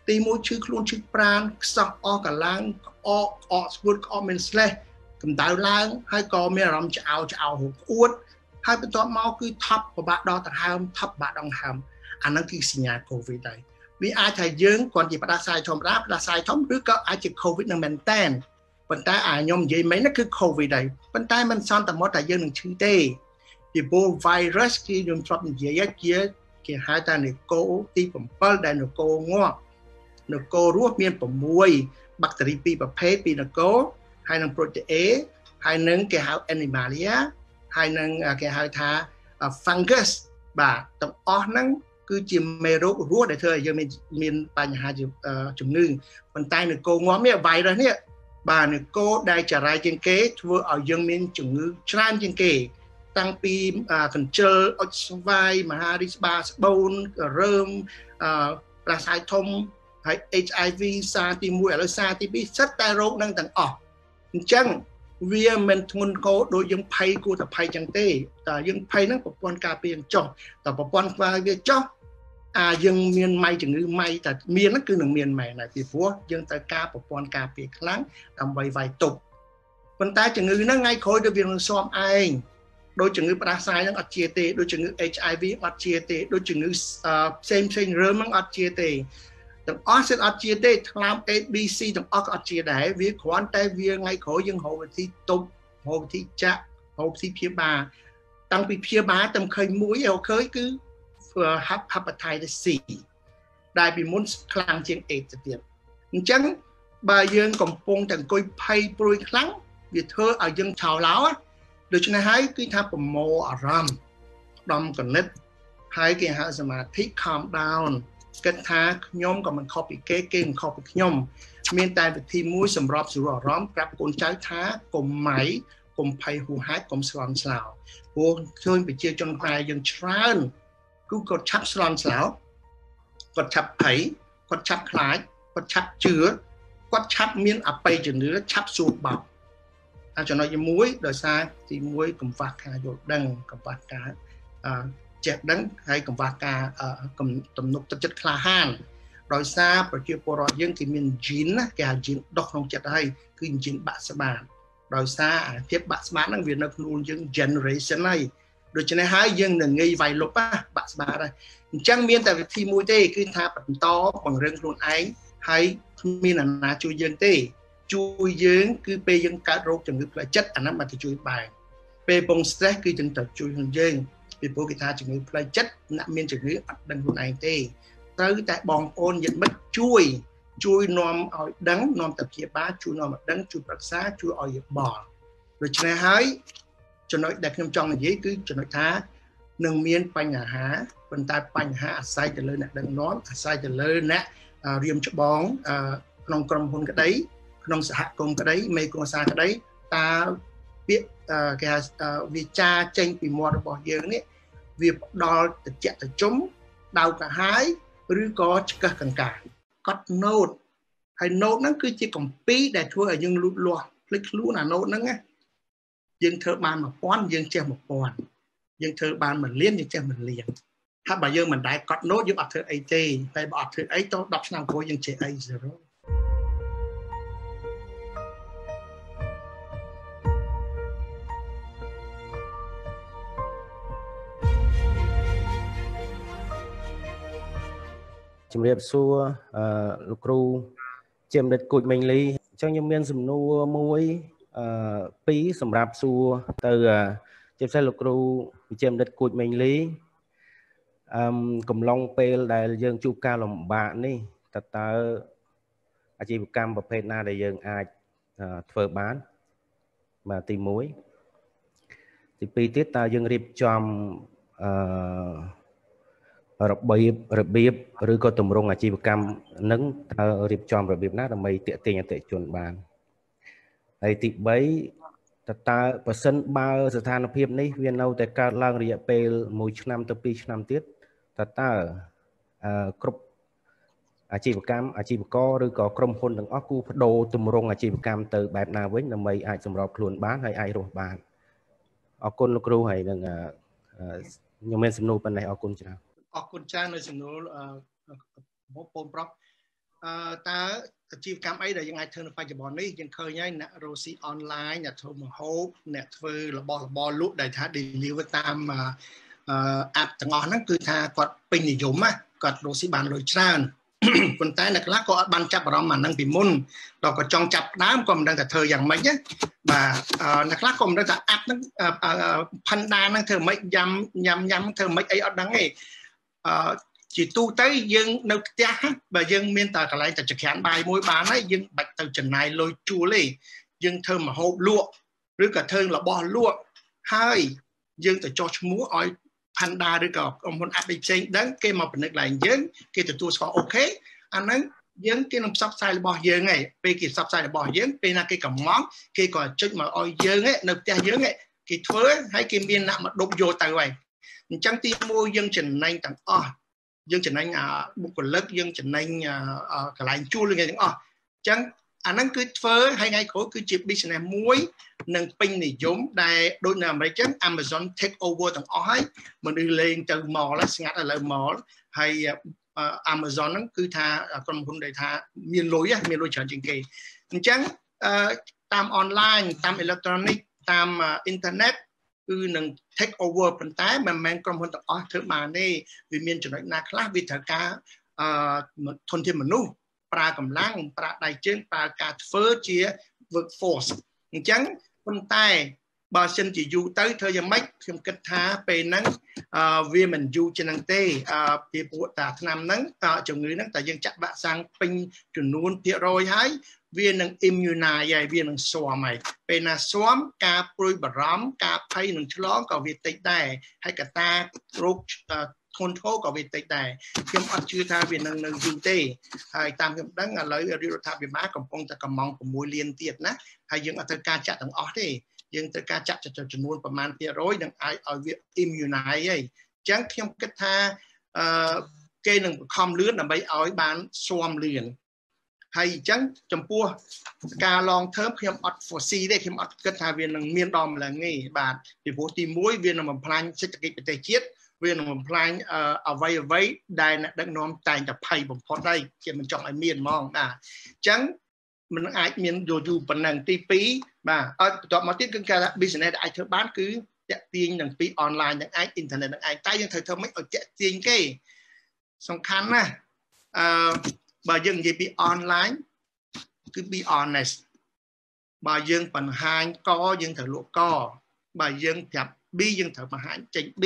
ទី1ឈឺខ្លួនឈឺប្រាណខ្សោះអស់កឡើងក្អកក្អកស្ងួតក្អកមានស្លេះកម្ដៅឡើងហើយក៏មានអារម្មណ៍ឆ្អោឆ្អោហូបក្អួតហើយបន្ទាប់មកគឺថប់ពិបាកដល់ដង្ហើមថប់ពិបាកដង្ហើមអាហ្នឹងគឺសញ្ញាកូវីដហើយវាអាចថាយើងគាត់ជាផ្ដាសាយធម្មតាផ្ដាសាយធំឬក៏អាចជាកូវីដនឹងមែនតែន ប៉ុន្តែអាខ្ញុំនិយាយមិញហ្នឹងគឺ COVID ហើយប៉ុន្តែมันសន្មតថាយើងនឹងឈឺទេពីព្រោះ virus គឺខ្ញុំធ្លាប់និយាយជាគេហៅថានគរទី7ដែលនគរងាប់នគររស់មាន6បាក់តេរីពីរប្រភេទពីនគរហើយនឹង protease ហើយនឹងគេហៅ animalia ហើយនឹងគេហៅថា fungus បាទទាំងអស់ហ្នឹងគឺជាមេរោគរស់ដែលធ្វើឲ្យយើងមានមានបញ្ហាជំងឺប៉ុន្តែនគរងាប់នេះ virus នេះ បាទនគរដែលចរាយជាងគេធ្វើឲ្យយើងមានជំងឺច្រើនជាងគេ តាំងពីកញ្ជិលអុចស្វាយមហារីស្បាស្បូនរើមអឺប្រាសាយធំហើយ HIV សារទី1ឥឡូវសារទី2សិតតែរោគនឹងទាំងអស់អញ្ចឹងវាមិនធ្ងន់កោដូចយើងភ័យគួរតែភ័យចឹងទេតែយើងភ័យហ្នឹងប្រព័ន្ធការពារចុះតែប្រព័ន្ធការពារចុះ អាយើងមានម៉ៃជំងឺម៉ៃតែមានហ្នឹងគឺនឹងមានម៉ែដែរពីព្រោះយើងត្រូវការប្រព័ន្ធការពារខ្លាំងដើម្បីវាយទប់ប៉ុន្តែជំងឺហ្នឹងថ្ងៃក្រោយទៅវានឹងស៊ាំឯងដូចជំងឺផ្ដាសាយហ្នឹងអត់ជាទេដូចជំងឺ HIV អត់ជាទេដូចជំងឺផ្សេងផ្សេងរើមហ្នឹងអត់ជាទេទាំងអស់សិតអត់ជាទេថ្លើម ABC ទាំងអស់ក៏អត់ជាដែរវាគ្រាន់តែវាថ្ងៃក្រោយយើងរកវិធីទប់រកវិធីចាក់រកវិធីព្យាបាលតាំងពីព្យាបាលតែឃើញមួយឲ្យឃើញគឺ hepatitis C ដែលពីមុនខ្លាំងជាង AIDS ទៅទៀតអញ្ចឹងបើយើងកំពុងតែអង្គុយភ័យព្រួយខ្លាំងវាធ្វើឲ្យយើងឆោឡោដូច្នេះហើយគឺថាប្រមូលអារម្មណ៍ដំកណិតហើយគេហៅសមាធិ calm down គិតថាខ្ញុំក៏មិនខុសពីគេគេមិនខុសពីខ្ញុំ មានតែវិធីមួយសម្រាប់ស្រួលអារម្មណ៍ប្រាប់កូនចៅថាកុំម៉ៃកុំភ័យហួសហេតុកុំស្លន់ស្លោព្រោះឃើញប្រជាជនខ្មែរយើងច្រើន គឺគាត់ឆាប់ស្លន់ស្លោគាត់ឆាប់ភ័យគាត់ឆាប់ខ្លាចគាត់ឆាប់ជឿគាត់ឆាប់មានអបិយជំនឿឆាប់សួរបោកអាចំណុចទី1ដោយសារទី1កង្វះការយល់ដឹងកង្វះការចេះដឹងហើយកង្វះការទំនុកទឹកចិត្តក្លាហានដោយសារប្រជាពលរដ្ឋយើងគេមាន gene ណាគេហៅ gene ដុសក្នុងចិត្តហើយគឺ gene បាក់ស្បាតដោយសារអាភាពបាក់ស្បាតហ្នឹងវានៅក្នុងយើង generation ហើយ ដូច្នេះហើយយើងនឹងងាយវាយលុបបាក់ស្បាតហើយអញ្ចឹងមានតែវិធីមួយទេគឺថាបន្តបង្រឹងខ្លួនឯងហើយគ្មានអាណាជួយយើងទេ ជួយយើងគឺពេលយើងកើតរោគជំងឺផ្លូវចិត្តអាហ្នឹងមកទៅជួយបានពេលពង stress គឺយើងត្រូវជួយខ្លួនយើងពីព្រោះគេថាជំងឺផ្លូវចិត្តអ្នកមានជំងឺអត់ដឹងខ្លួនឯងទេត្រូវតែបងប្អូនញាតិមិត្តជួយជួយនាំឲ្យដឹងនាំទៅព្យាបាលជួយនាំឲ្យដឹងជួយប្រឹក្សាជួយឲ្យយោបល់ដូច្នេះហើយ ចំណុចដែលខ្ញុំចង់និយាយគឺចំណុចថានឹងមានបញ្ហាប៉ុន្តែបញ្ហាអាស្រ័យទៅលើអ្នកដឹកនាំអាស្រ័យទៅលើអ្នករៀមច្បងក្នុងក្រុមហ៊ុនក្តីក្នុងសហគមន៍ក្តីមេគ្រួសារក្តីតើពាក្យគេហៅវាចាចេញពីមាត់របស់យើងនេះវាផ្ដល់តិចតិជុំដៅកាហាយឬក៏ឆ្កឹះកង្កាកត់ note ហើយ note ហ្នឹងគឺជាកម្ពីដែលធ្វើឲ្យយើងលូតលាស់ភ្លេចខ្លួនអា note ហ្នឹងណា យើងធ្វើបាន1000យើងចេះ1000យើងធ្វើបាន1លានយើងចេះ1លានហើយបើយើងមិនដែលកត់ note យើងអត់ធ្វើអីទេតែបើអត់ធ្វើអីត10ឆ្នាំក្រោយយើងចេះអី0ជំរាបសួរអឺលោកគ្រូជាមនិតគូចមេងលីអញ្ចឹងខ្ញុំមានសំណួរមួយ អឺពីរសម្រាប់សួរទៅជាពិសេសលោកគ្រូវិជាមនិតគូចមេងលីអឺកំឡុងពេលដែលយើងជួបការលំបាកនេះតើតើអាជីវកម្មប្រភេទណាដែលយើងអាចធ្វើបានបាទទី1ទី2ទៀតតើយើងរៀបចំអឺរបៀបរបៀបឬក៏ទម្រង់អាជីវកម្មនឹងតើរៀបចំរបៀបណាដើម្បីទាក់ទាញអតិថិជនបាន ហើយទី3តើតើបើសិនបើស្ថានភាពនេះវានៅតែកើតឡើងរយៈពេល1ឆ្នាំទៅ2ឆ្នាំទៀតតើតើអឺគ្រប់អាជីវកម្មអាជីវករឬក៏ក្រុមហ៊ុនទាំងអស់គូបដូរទម្រង់អាជីវកម្មទៅបែបណាវិញដើម្បីអាចសម្របខ្លួនបានហើយអាចរស់បានអរគុណលោកគ្រូហើយនឹងខ្ញុំមានសំណួរប៉ុណ្ណេះអរគុណច្រើនអរគុណច្រើននៅសំណួរបងប្អូនប្រុស អឺតើអាជីវកម្មអីដែលយើងអាចធ្វើនៅបច្ចុប្បន្ននេះយើងឃើញហើយអ្នករស់ស៊ីអនឡាញអ្នកធ្វើម្ហូបអ្នកធ្វើរបស់របរលក់ដែលថា deliver តាមអឺ app ទាំងអស់ហ្នឹងគឺថាគាត់ពេញនិយមណាគាត់រស់ស៊ីបានលុយច្រើនប៉ុន្តែអ្នកខ្លះក៏អត់បានចាប់អារម្មណ៍អានឹងពីមុនដល់ក៏ចង់ចាប់ដើមក៏មិនដឹងថាធ្វើយ៉ាងម៉េចណាបាទអ្នកខ្លះក៏មិនដឹងថាអាប់ហ្នឹងផាន់ដាហ្នឹងធ្វើម៉េចញ៉ាំញ៉ាំញ៉ាំធ្វើម៉េចអីអត់ដឹងទេអឺ ជាទូទៅយើងនៅផ្ទះបើយើងមានតែកន្លែងតែចក្រានបាយមួយបានហើយយើងបាច់ទៅចំណាយលុយជួលទេយើងធ្វើម្ហូបលក់ឬក៏ធ្វើរបស់លក់ហើយយើងទៅចោះឈ្មោះឲ្យ Panda ឬក៏ក្រុមហ៊ុនអាប់ផ្សេងដឹងគេមកពិនិត្យឡើងយើងគេទទួលស្គាល់អូខេអាហ្នឹងយើងគេនឹងផ្សព្វផ្សាយរបស់យើងឯងពេលគេផ្សព្វផ្សាយរបស់យើងពេលណាគេកំងគេក៏ចុចមកឲ្យយើងឯងនៅផ្ទះយើងឯងគេធ្វើហើយគេមានអ្នកមកដប់យកទៅហើយអញ្ចឹងទី1យើងចំណេញទាំងអស់ យើងចំណេញបុគ្គលិកយើងចំណេញកន្លែងជួលយើងទាំងអស់អញ្ចឹងអាហ្នឹងគឺធ្វើហើយថ្ងៃក្រោយគឺជា business មួយនឹងពេញនិយមដែលដូចនៅអាមេរិកចឹង Amazon take over ទាំងអស់ហើយមនុស្សលេងទៅ mall ស្ងាត់ឥឡូវ mall ហើយ Amazon ហ្នឹងគឺថាក្រុមហ៊ុនដែលថាមានលុយមានលុយច្រើនជាងគេអញ្ចឹងតាម online តាម electronic តាម internet គឺនឹង take over ប៉ុន្តែមិនមែនក្រុមហ៊ុនទាំងអស់ធ្វើបានទេវាមានចំណុចណាខ្លះវាត្រូវការអឺធនធានមនុស្សប្រើកម្លាំងប្រើដៃជើងប្រើការធ្វើជា workforce អញ្ចឹងប៉ុន្តែ បើសិនជាយូរទៅធ្វើយ៉ាងម៉េចខ្ញុំគិតថាពេលហ្នឹងវាមិនយូរជាងហ្នឹងទេពីព្រោះតាឆ្នាំហ្នឹងជំងឺហ្នឹងតែយើងចាក់វ៉ាក់សាំងពេញចំនួនភាគរយហើយវានឹង immunize ហើយវានឹងស៊ាំហើយពេលណាស៊ាំការព្រួយបារម្ភការភ័យនឹងឆ្លងក៏វាតិចដែរហើយកតារោគធ្ងន់ធ្ងរក៏វាតិចដែរខ្ញុំអត់ជឿថាវានឹងនៅយូរទេហើយតាមខ្ញុំដឹងឥឡូវរាជរដ្ឋាភិបាលកំពុងតែកំង6លានទៀតណាហើយយើងអត់ត្រូវការចាក់ទាំងអស់ទេ យើងត្រូវការចាក់ចំនួនប្រមាណភាគរយនឹងអាចឲ្យវា immunize ហើយអញ្ចឹងខ្ញុំគិតថាអឺគេនឹងបង្ខំលឿនដើម្បីឲ្យបានស៊ាំលឿនហើយអញ្ចឹងចំពោះការ long term ខ្ញុំអត់ foresee ទេខ្ញុំអត់គិតថាវានឹងមានដល់ម្លឹងទេបាទពីព្រោះទី1វានឹងបំផ្លាញសេដ្ឋកិច្ចប្រទេសជាតិវានឹងបំផ្លាញអ្វីអ្វីដែលអ្នកដឹកនាំតែងតែភ័យបំផុតហើយជាមិនចង់ឲ្យមានហ្មងបាទអញ្ចឹង มันអាចមានយូរយូរប៉ុណ្ណឹងទី2បាទអត់បន្ទាប់មកទៀតគឺការ business ដែលអាចធ្វើបានគឺតាក់ទាញនឹងពី online នឹងអាច internet នឹងអាចតែយើងត្រូវធ្វើម៉េចឲ្យតាក់ទាញគេសំខាន់ណាស់អឺបើយើងនិយាយពី online គឺ be honest បើយើងបង្ហាញកយើងត្រូវលក់កបើយើងប្រាប់ B យើងត្រូវបង្ហាញចេញ B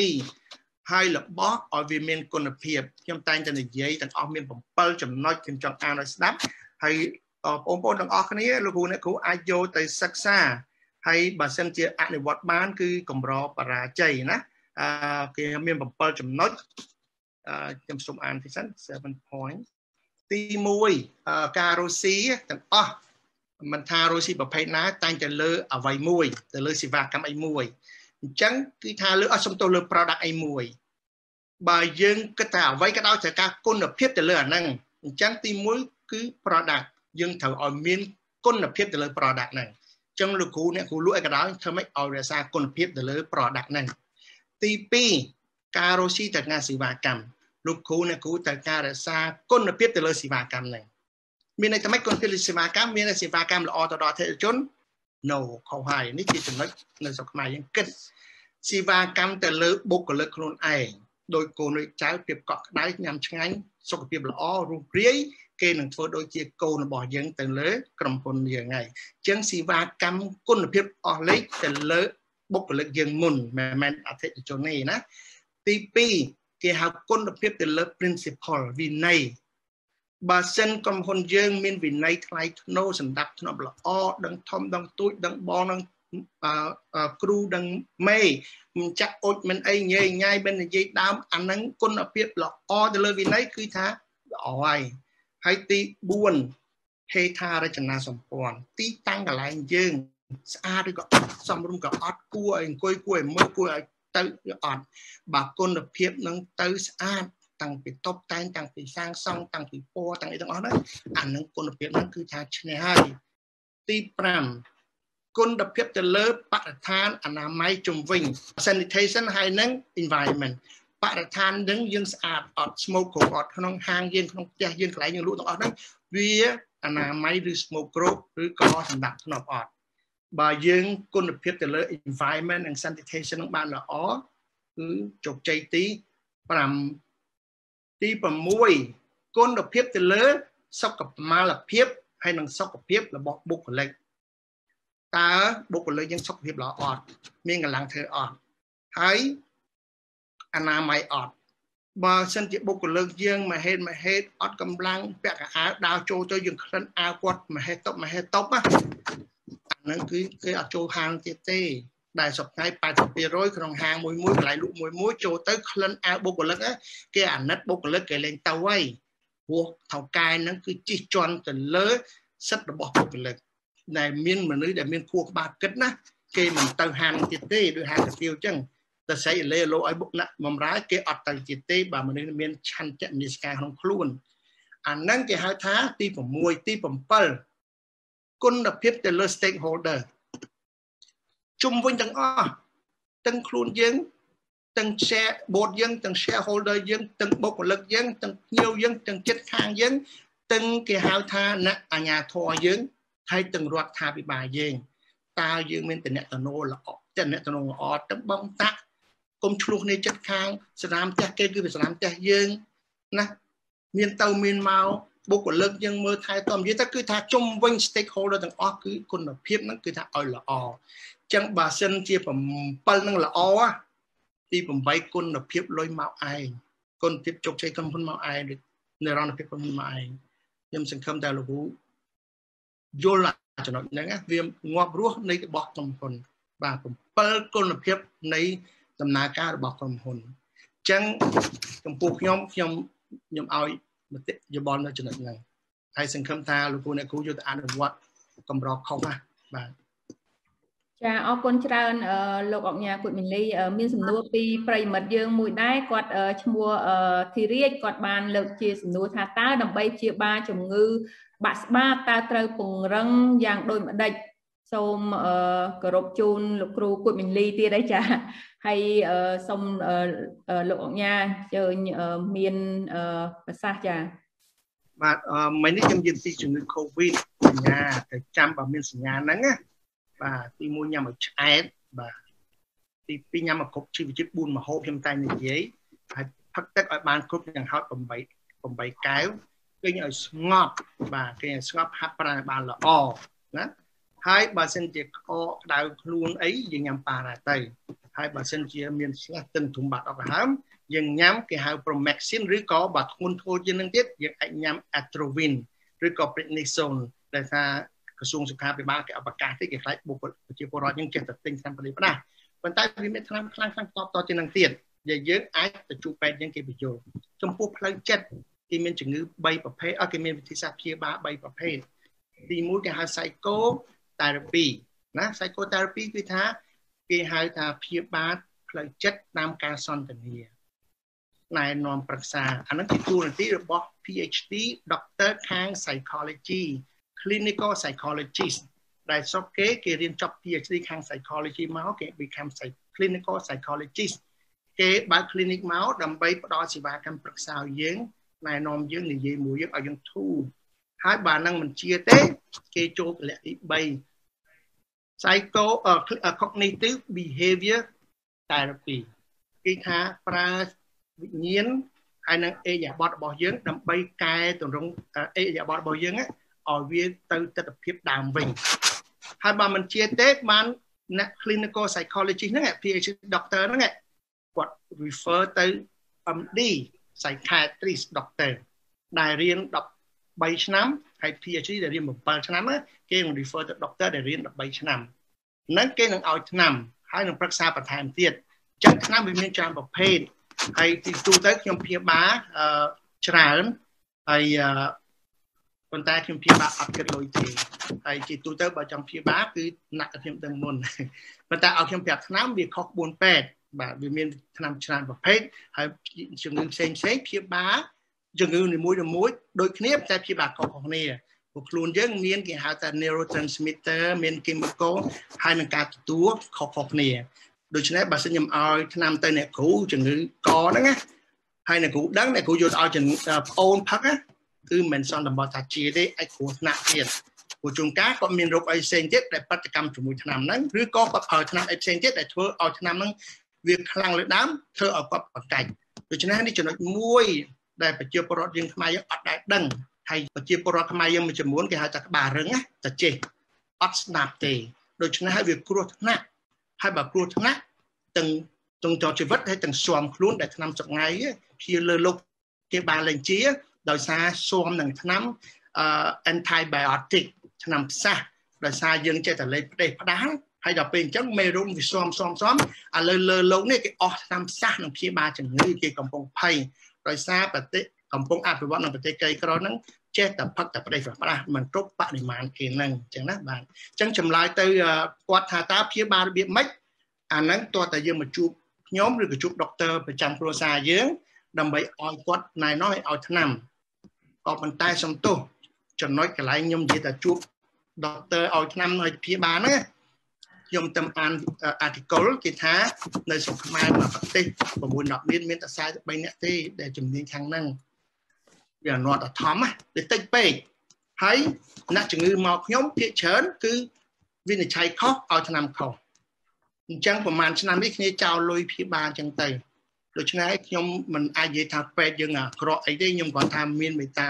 ហើយរបស់ឲ្យវាមានគុណភាពខ្ញុំតែងតែនិយាយទាំងអស់មាន7ចំណុចខ្ញុំចង់អានឲ្យស្ដាប់ហើយ បងប្អូនទាំងអស់គ្នាលោកគ្រូអ្នកគ្រូអាចយកទៅសិក្សាហើយបើសិនជាអនុវត្តបាន គឺកម្របរាជ័យណាអឺគេមាន7ចំណុចអឺខ្ញុំសូមអានទីសិន7 point ទី1ការរុស៊ីទាំងអស់មិនថារុស៊ីប្រភេទណា តែងតែលើអ្វីមួយ ទៅលើសេវាកម្មអីមួយអញ្ចឹងគឺថាលើអស់សំទោសលើ product អីមួយបើយើងគិតថាអ្វីក៏ដោយត្រូវការគុណភាពទៅលើអាហ្នឹងអញ្ចឹងទី1គឺ product យើងត្រូវឲ្យមានគុណភាពទៅលើ product ហ្នឹងអញ្ចឹងលោកគ្រូអ្នកគ្រូលក់អីក៏ដោយធ្វើម៉េចឲ្យរក្សាគុណភាពទៅលើ product ហ្នឹងទី2ការរកស៊ីទៅការសេវាកម្មលោកគ្រូអ្នកគ្រូត្រូវការរក្សាគុណភាពទៅលើសេវាកម្មហ្នឹងមានន័យថាម៉េចគុណភាពសេវាកម្មមានសេវាកម្មល្អទៅដល់អតិថិជន no ខុសហើយនេះជាចំណុចនៅស្រុកខ្មែរយើងគិតសេវាកម្មទៅលើបុគ្គលិកខ្លួនឯងដោយកូនដូចចៅភាពកក់ក្ដៅញ៉ាំឆ្ងាញ់សុខភាពល្អរូបរាយ គេនឹងធ្វើដូចជាកូនរបស់យើងទៅលើក្រុមហ៊ុនយើងហើយអញ្ចឹងសេវាកម្មគុណភាពអស់លេខទៅលើបុគ្គលិកយើងមុនមិនមែនអតិថិជនទេណាទី2គេហៅគុណភាពទៅលើ principle វិន័យបើសិនក្រុមហ៊ុនយើងមានវិន័យថ្លៃថ្នូរសម្ដាប់ធ្នាប់ល្អដឹងធំដឹងទូចដឹងបងដឹងគ្រូដឹងមេមិនចាក់អុចមិនអីញ៉ៃញ៉ៃមិននិយាយដើមអានឹងគុណភាពល្អទៅលើវិន័យគឺថាល្អហើយ ហើយទី4ហេដ្ឋារចនាសម្ព័ន្ធទីតាំងកន្លែងយើងស្អាតឬក៏សំរុំក៏អត់គួរឲ្យអង្គុយគួរឲ្យមើលគួរឲ្យទៅអត់បើគុណភាពនឹងទៅស្អាតតាំងពីតុបតែងតាំងពីសាងសង់តាំងពីពណ៌តាំងអីទាំងអស់ហ្នឹងអានឹងគុណភាពហ្នឹងគឺថាឈ្នះហើយទី5គុណភាពទៅលើបរិស្ថានអនាម័យជំវិញ sanitation ហើយនឹង environment បរិស្ថាននឹងយើងស្អាតអត់ smoke គ្រប់អត់ក្នុងហាងយើងក្នុងផ្ទះយើងកន្លែងយើងលក់ទាំងអស់ហ្នឹងវាអនាម័យឬ smoke គ្រប់ឬក៏សម្រាប់ធ្នាប់អត់បើយើងគុណភាពទៅលើ environment និង sanitation នឹងបានល្អគឺជោគជ័យទី5ទី6គុណភាពទៅលើសុខមាលភាពហើយនិងសុខភាពរបស់បុគ្គលិកតើបុគ្គលិកយើងសុខភាពល្អអត់មានកម្លាំងធ្វើអត់ហើយ អនាម័យអត់បើសិនជាបុគ្គលិកយើងមហេតុមហេតុអត់កម្លាំងពាក់កៅអៅដើរចូលទៅយើងក្លិនអាវគាត់មហេតុតុបមហេតុតុបអាហ្នឹងគឺគេអត់ចូលហាងទៀតទេដែលសប្តាហ៍80%ក្នុងហាងមួយមួយកន្លែងលក់មួយមួយចូលទៅក្លិនអាវបុគ្គលិកគេអាណិតបុគ្គលិកគេលេងទៅហើយព្រោះថៅកែហ្នឹងគឺជិះជាន់ទៅលើសិទ្ធិរបស់បុគ្គលិកដែលមានមនុស្សដែលមានខួរក្បាលគិតណាគេមិនទៅហាងទៀតទេដោយហាងកាទៀវអញ្ចឹង តែស្អីលេលោឲ្យបុកណាក់បំរើគេអត់ទៅទៀតទេបើមនុស្សមានឆន្ទៈមនសិការក្នុងខ្លួនអាហ្នឹងគេហៅថាទី6ទី7គុណភាពទៅលើ stakeholder ជុំវិញទាំងអស់ទាំងខ្លួនយើងទាំង share board យើងទាំង shareholder យើងទាំងបុគ្គលិកយើងទាំងភ្ញៀវយើងទាំងចិត្តខាងយើងទាំងគេហៅថាអ្នកអាជ្ញាធរយើងហើយទាំងរដ្ឋាភិបាលយើងតើយើងមានតំណែងល្អតំណែងល្អទាំងបងតាក់ កុំឆ្លោះគ្នាចិត្តខាងស្នាមផ្ទះគេគឺស្នាមផ្ទះយើងណាមានទៅមានមកបុគ្គលិកយើងមើលថែទាំនិយាយទៅគឺថាជុំវិញ stakeholder ទាំងអស់គឺគុណភាពហ្នឹងគឺថាឲ្យល្អអញ្ចឹងបើសិនជា7ហ្នឹងល្អទី8គុណភាពលុយមកឯងគុណភាពជោគជ័យក្រុមហ៊ុនមកឯងនិរន្តរភាពក្រុមហ៊ុនមកឯងខ្ញុំសង្ឃឹមតែលោកគ្រូយល់ចំណុចហ្នឹងវាងាប់រស់នៃរបស់ក្រុមហ៊ុនបាទ7គុណភាពនៃ ដំណើរការរបស់ក្រុមហ៊ុនអញ្ចឹងចំពោះខ្ញុំខ្ញុំខ្ញុំឲ្យមតិយោបល់នៅចំណុចហ្នឹងហើយសង្ឃឹមថាលោកគ្រូអ្នកគ្រូយកទៅអនុវត្តកម្រខុសណាបាទចាអរគុណច្រើនលោកអញ្ញាគុជមីលីមានសំណួរពីប្រិមិត្តយើងមួយដែរគាត់ឈ្មោះធីរាជគាត់បានលើកជាសំណួរថាតើដើម្បីព្យាបាលជំងឺបាក់ស្បាតតើត្រូវពង្រឹងយ៉ាងដូចម្ដេចសូមគោរពជូនលោកគ្រូគុជមីលីទៀតអីចា ហើយសូមលោកអញ្ញាជើញមានប្រសាសន៍ចាបាទមិញនេះខ្ញុំនិយាយពីជំងឺ Covid សញ្ញាទៅចាំបើមានសញ្ញាហ្នឹងណាបាទទី1ញ៉ាំឲ្យឆ្អែតបាទទី2ញ៉ាំឲ្យគ្រប់ជីវជាតិ4ម្ហូបខ្ញុំតែនិយាយហើយផឹកទឹកឲ្យបានគ្រប់យ៉ាងហោច8 8កែវគេឲ្យស្ងប់បាទគេឲ្យស្ងប់ហាត់ប្រាណបានល្អណា ហើយបើសិនជាក្អកក្តៅខ្លួនអីយើងញ៉ាំប៉ារ៉ាទៅហើយបើសិនជាមានស្លាស់ទិនធំបាត់អកហើមយើងញ៉ាំគេហៅ Promexin ឬក៏បើធ្ងន់ធ្ងរជាងនឹងទៀតយើងអាចញ៉ាំ Atrovin ឬក៏ Prednisone ដែលថាក្រសួងសុខាភិបាលគេអបកាសទេគេខ្លាចបុគ្គលប្រជាពលរដ្ឋយើងចេះតែទិញថ្នាំពលិបណាប៉ុន្តែវាមានថ្នាំខ្លាំងខ្លាំងតបតទៅនឹងទៀតដែលយើងអាចទៅជួបពេទ្យយើងគេបញ្យល់ចំពោះផ្លូវចិត្តគេមានជំងឺ3ប្រភេទអត់គេមានវិធីសាស្ត្រព្យាបាល3ប្រភេទទី1គេហៅ psycho therapy ណា psycho therapy គឺថា គេហៅថាព្យាបាលផ្លូវចិត្តតាមការសន្ទនាណែនាំប្រឹក្សាអានឹងជាតួនាទីរបស់ PhD Doctor ខាង Psychology Clinical Psychologist ដែលស្រុកគេគេរៀនចប់ PhD ខាង Psychology មកគេ become Clinical Psychologist គេបើក clinic មកដើម្បីផ្ដល់សេវាកម្មប្រឹក្សាឲ្យយើងណែនាំយើងនិយាយមួយយើងឲ្យយើងធូរហើយបើនឹងមិនជាទេ គេចូលកលៈទី3 psycho cognitive behavior therapy គេថាប្រើវិញ្ញាណហើយនឹងអេយ៉ាបតរបស់យើង ដើម្បីកែទម្រង់អេយ៉ាបតរបស់យើងឲ្យវាទៅទស្សនភាពដើមវិញហើយបើមិនជាទេបានអ្នក clinical psychologist ហ្នឹង PhD doctor ហ្នឹងគាត់ refer ទៅ MD psychiatrist doctor ដែលរៀន13ឆ្នាំ ហើយ PhD ដែលរៀន7ឆ្នាំគេនឹង refer ទៅ doctor ដែលរៀន13ឆ្នាំហ្នឹងគេនឹងឲ្យឆ្នាំហើយនឹងប្រឹក្សាបន្ថែមទៀតអញ្ចឹងឆ្នាំវាមានច្រើនប្រភេទហើយទីទូទៅខ្ញុំព្យាបាលអឺច្រើនហើយអឺប៉ុន្តែខ្ញុំព្យាបាលអត់គិតលុយទេហើយជាទូទៅបើចង់ព្យាបាលគឺណាក់ខ្ញុំដឹងមុនប៉ុន្តែឲ្យខ្ញុំប្រាប់ឆ្នាំវាខុស4 8បាទវាមានឆ្នាំច្រើនប្រភេទហើយជំងឺផ្សេងផ្សេងព្យាបាល ជំងឺនីមួយៗដូចគ្នាតែព្យាបាលខុសៗគ្នាព្រោះខ្លួនយើងមានគេហៅថា neurotransmitter មាន chemical ហើយនឹងការទទួលខុសៗគ្នាដូច្នេះបើសិនខ្ញុំឲ្យឆ្នាំទៅអ្នកគ្រូជំងឺកហ្នឹងណាហើយអ្នកគ្រូដឹងអ្នកគ្រូយកឲ្យប្អូនផឹកណាគឺមិនសន្តំបត្តិថាជាទេអាចគ្រោះថ្នាក់ទៀតព្រោះជួនកាលគាត់មានរោគអីផ្សេងទៀតដែលបដកម្មជាមួយឆ្នាំហ្នឹងឬក៏គាត់ប្រើឆ្នាំអីផ្សេងទៀតដែលធ្វើឲ្យឆ្នាំហ្នឹងវាខ្លាំងលើដើមធ្វើឲ្យគាត់បកាច់ដូច្នេះនេះចំណុចមួយ ដែលប្រជាពលរដ្ឋយើងខ្មែរយើងអត់ដែលដឹងហើយប្រជាពលរដ្ឋខ្មែរយើងមួយចំនួនគេហៅថាក្បាលរឹងណាតែចេះអត់ស្ដាប់ទេដូច្នេះហើយវាគ្រោះថ្នាក់ហើយបើគ្រោះថ្នាក់ទាំងទាំងចោជីវិតហើយទាំងស៊ាំខ្លួនដែលឆ្នាំចងៃជាលើលោកគេបានលេងជា ដោយសារស៊ាំនឹងឆ្នាំអឺ antibiotic ឆ្នាំផ្សះដោយសារយើងចេះតែលេងផ្ដេសផ្ដាល់ហើយដល់ពេលអញ្ចឹងមេរោគវាស៊ាំស៊ាំស៊ាំឥឡូវលើលោកនេះគេអស់ឆ្នាំផ្សះនឹងព្យាបាលជំងឺគេកំពុងភ័យ ដោយសារប្រទេសកំពុងអភិវឌ្ឍនៅប្រទេសក្រីក្រហ្នឹងចេះតែផឹកតែប្រទេសប្រប្រាស់មិនគ្រប់បរិមាណគេហ្នឹងអញ្ចឹងណាបាទអញ្ចឹងចម្លើយទៅគាត់ថាតើព្យាបាលរបៀបម៉េចអាហ្នឹងតើតែយើងមកជួបខ្ញុំឬក៏ជួបដុកទ័រប្រចាំគ្រួសារយើងដើម្បីឲ្យគាត់ណែនាំឲ្យឲ្យថ្នាំក៏ប៉ុន្តែសំទោសចំណុចកន្លែងខ្ញុំនិយាយថាជួបដុកទ័រឲ្យថ្នាំឲ្យព្យាបាលណា ខ្ញុំទៅអាន article គេថានៅស្រុកខ្មែរមកប្រទេស9 10មានមានតែ43នាក់ទេដែលជំនាញខាងហ្នឹងវាអនុត្តធម្មវាតិចពេកហើយអ្នកជំងឺមកខ្ញុំភាគច្រើនគឺវិនិច្ឆ័យខុសឲ្យថ្នាំខុសអញ្ចឹងប្រហែលឆ្នាំនេះគ្នាចោលលុយព្យាបាលអញ្ចឹងទៅដូច្នេះខ្ញុំមិនអាចនិយាយថាពេទ្យយើងអាក្រក់អីទេខ្ញុំគាត់ថាមានមេត្តា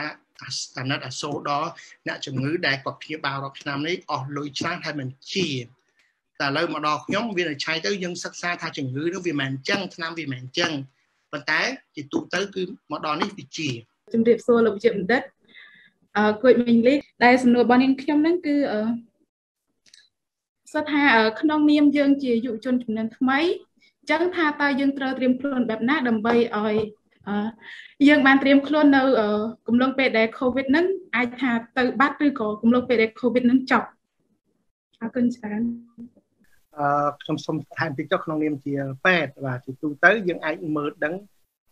អាណិតអាសូរដល់អ្នកជំងឺដែលគាត់ព្យាបាលរាប់ឆ្នាំនេះអស់លុយច្រើនហើយមិនជា តែឥឡូវមកដល់ខ្ញុំវានិច្ឆ័យទៅយើងសិក្សាថាជំងឺនោះវាមិនអញ្ចឹងឆ្នាំវាមិនអញ្ចឹងប៉ុន្តែជាទូទៅគឺមកដល់នេះវាជាជំរាបសួរលោកវិជ្ជាបណ្ឌិតអឺគួយមិញលីដែលសំណួររបស់នាងខ្ញុំហ្នឹងគឺអឺសិតថាក្នុងនាមយើងជាយុវជនចំនួនថ្មីអញ្ចឹងថាតើយើងត្រូវត្រៀមខ្លួនបែបណាដើម្បីឲ្យយើងបានត្រៀមខ្លួននៅកំឡុងពេលដែល COVID ហ្នឹងអាចថាទៅបាត់ឬក៏កំឡុងពេលដែល COVID ហ្នឹងចប់អរគុណច្រើនអឺ ខ្ញុំសូមថែមតិចចុះក្នុងនាមជាពេទ្យបាទជាទូទៅយើងអាចមើលដឹង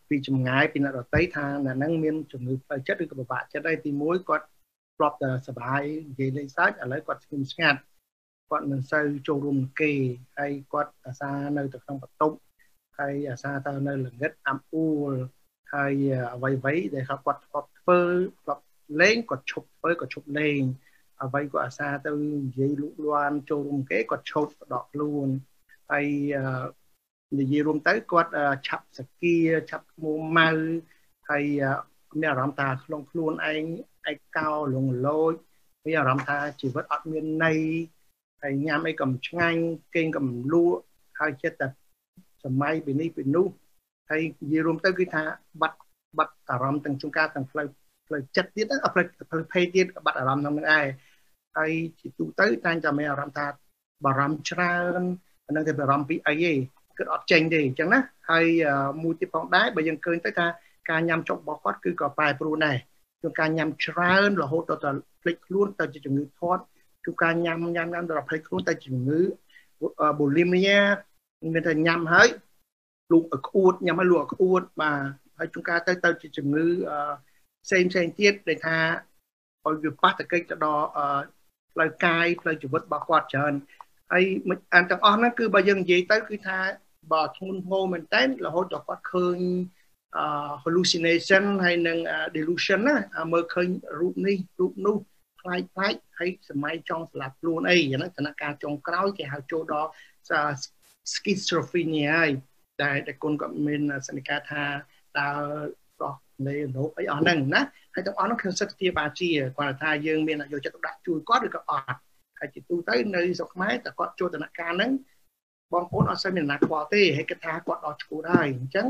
ពីចម្ងាយពីអ្នកដតីថាអ្នកហ្នឹងមានជំងឺផ្លូវចិត្តឬក៏ពិបាកចិត្តហើយទី1គាត់ធ្លាប់តែសុបាយនិយាយលេងសើចឥឡូវគាត់ស្ងៀមស្ងាត់គាត់មិនសូវចូលរួមគេហើយគាត់អាសានៅទៅក្នុងបន្ទប់ហើយអាសាទៅនៅល្ងិតអាំអួលហើយអ្វីអ្វីដែលគាត់ធ្លាប់ធ្វើធ្លាប់លេងគាត់ឈប់ធ្វើគាត់ឈប់លេង អ្វីគាត់អាសាទៅនិយាយលូកលាន់ចូលរួមគេគាត់ឈប់ដកខ្លួនហើយនិយាយរួមទៅគាត់ឆាប់សគាឆាប់ខ្មុំម៉ៅហើយមានអារម្មណ៍ថាក្នុងខ្លួនឯងឯកោលងលោចមានអារម្មណ៍ថាជីវិតអត់មានន័យហើយញ៉ាំអីក៏មិនឆ្ងាញ់គេងក៏មិនលក់ហើយចិត្តតែសម័យពីនេះពីនោះហើយនិយាយរួមទៅគឺថាបាត់បាត់អារម្មណ៍ទាំងជួនកាលទាំងផ្លូវផ្លូវចិត្តទៀតផ្លូវផ្លូវភេទទៀតបាត់អារម្មណ៍ក្នុងនឹងឯង ហើយជាទូទៅតែងតែមានអារម្មណ៍ថាបារម្ភច្រើនអានឹងតែបារម្ភពីអីទេគឺអត់ចេញទេអញ្ចឹងណាហើយមួយទៀតផងដែរបើយើងឃើញទៅថាការញ៉ាំចុករបស់គាត់គឺក៏ប្រែប្រួលដែរជួនការញ៉ាំច្រើនរហូតដល់តែភ្លេចខ្លួនទៅជាជំងឺធាត់ជួនការញ៉ាំញ៉ាំញ៉ាំដល់ភ្លេចខ្លួនទៅជំងឺ bulimia មានតែញ៉ាំហើយលូកឲ្យក្អួតញ៉ាំឲ្យលូកឲ្យក្អួតបាទហើយជួនកាលទៅទៅជាជំងឺផ្សេងផ្សេងទៀតដែលថាឲ្យវាប៉ះតកិច្ចទៅដល់ ផ្លូវកាយផ្លូវជីវិតរបស់គាត់ច្រើនហើយអានទាំងអស់ហ្នឹងគឺបើយើងនិយាយទៅគឺថាបើធ្ងន់ធ្ងរមែនតើរហូតដល់គាត់ឃើញ hallucination ហើយនឹង delusion ណាមើលឃើញរូបនេះរូបនោះខ្លាយខ្លាយហើយសម័យចង់ស្លាប់ខ្លួនអីហ្នឹងគណៈការចុងក្រោយគេហៅចូលដល់ schizophrenia ហើយដែលតែគុណក៏មានសន្និការថាតើ ដោះលេរោគអីអស់ហ្នឹងណាហើយទាំងអស់ហ្នឹងគឺសិទ្ធិជាបាជាគាត់ថាយើងមានយកចិត្តទុកដាក់ជួយគាត់ឬក៏អត់ហើយជាទូទៅនៅស្រុកខ្មែរតែគាត់ចូលដំណាក់កាលហ្នឹងបងប្អូនអត់សូវមានណាខ្វល់ទេហើយគិតថាគាត់ដល់ឈ្មោះហើយអញ្ចឹង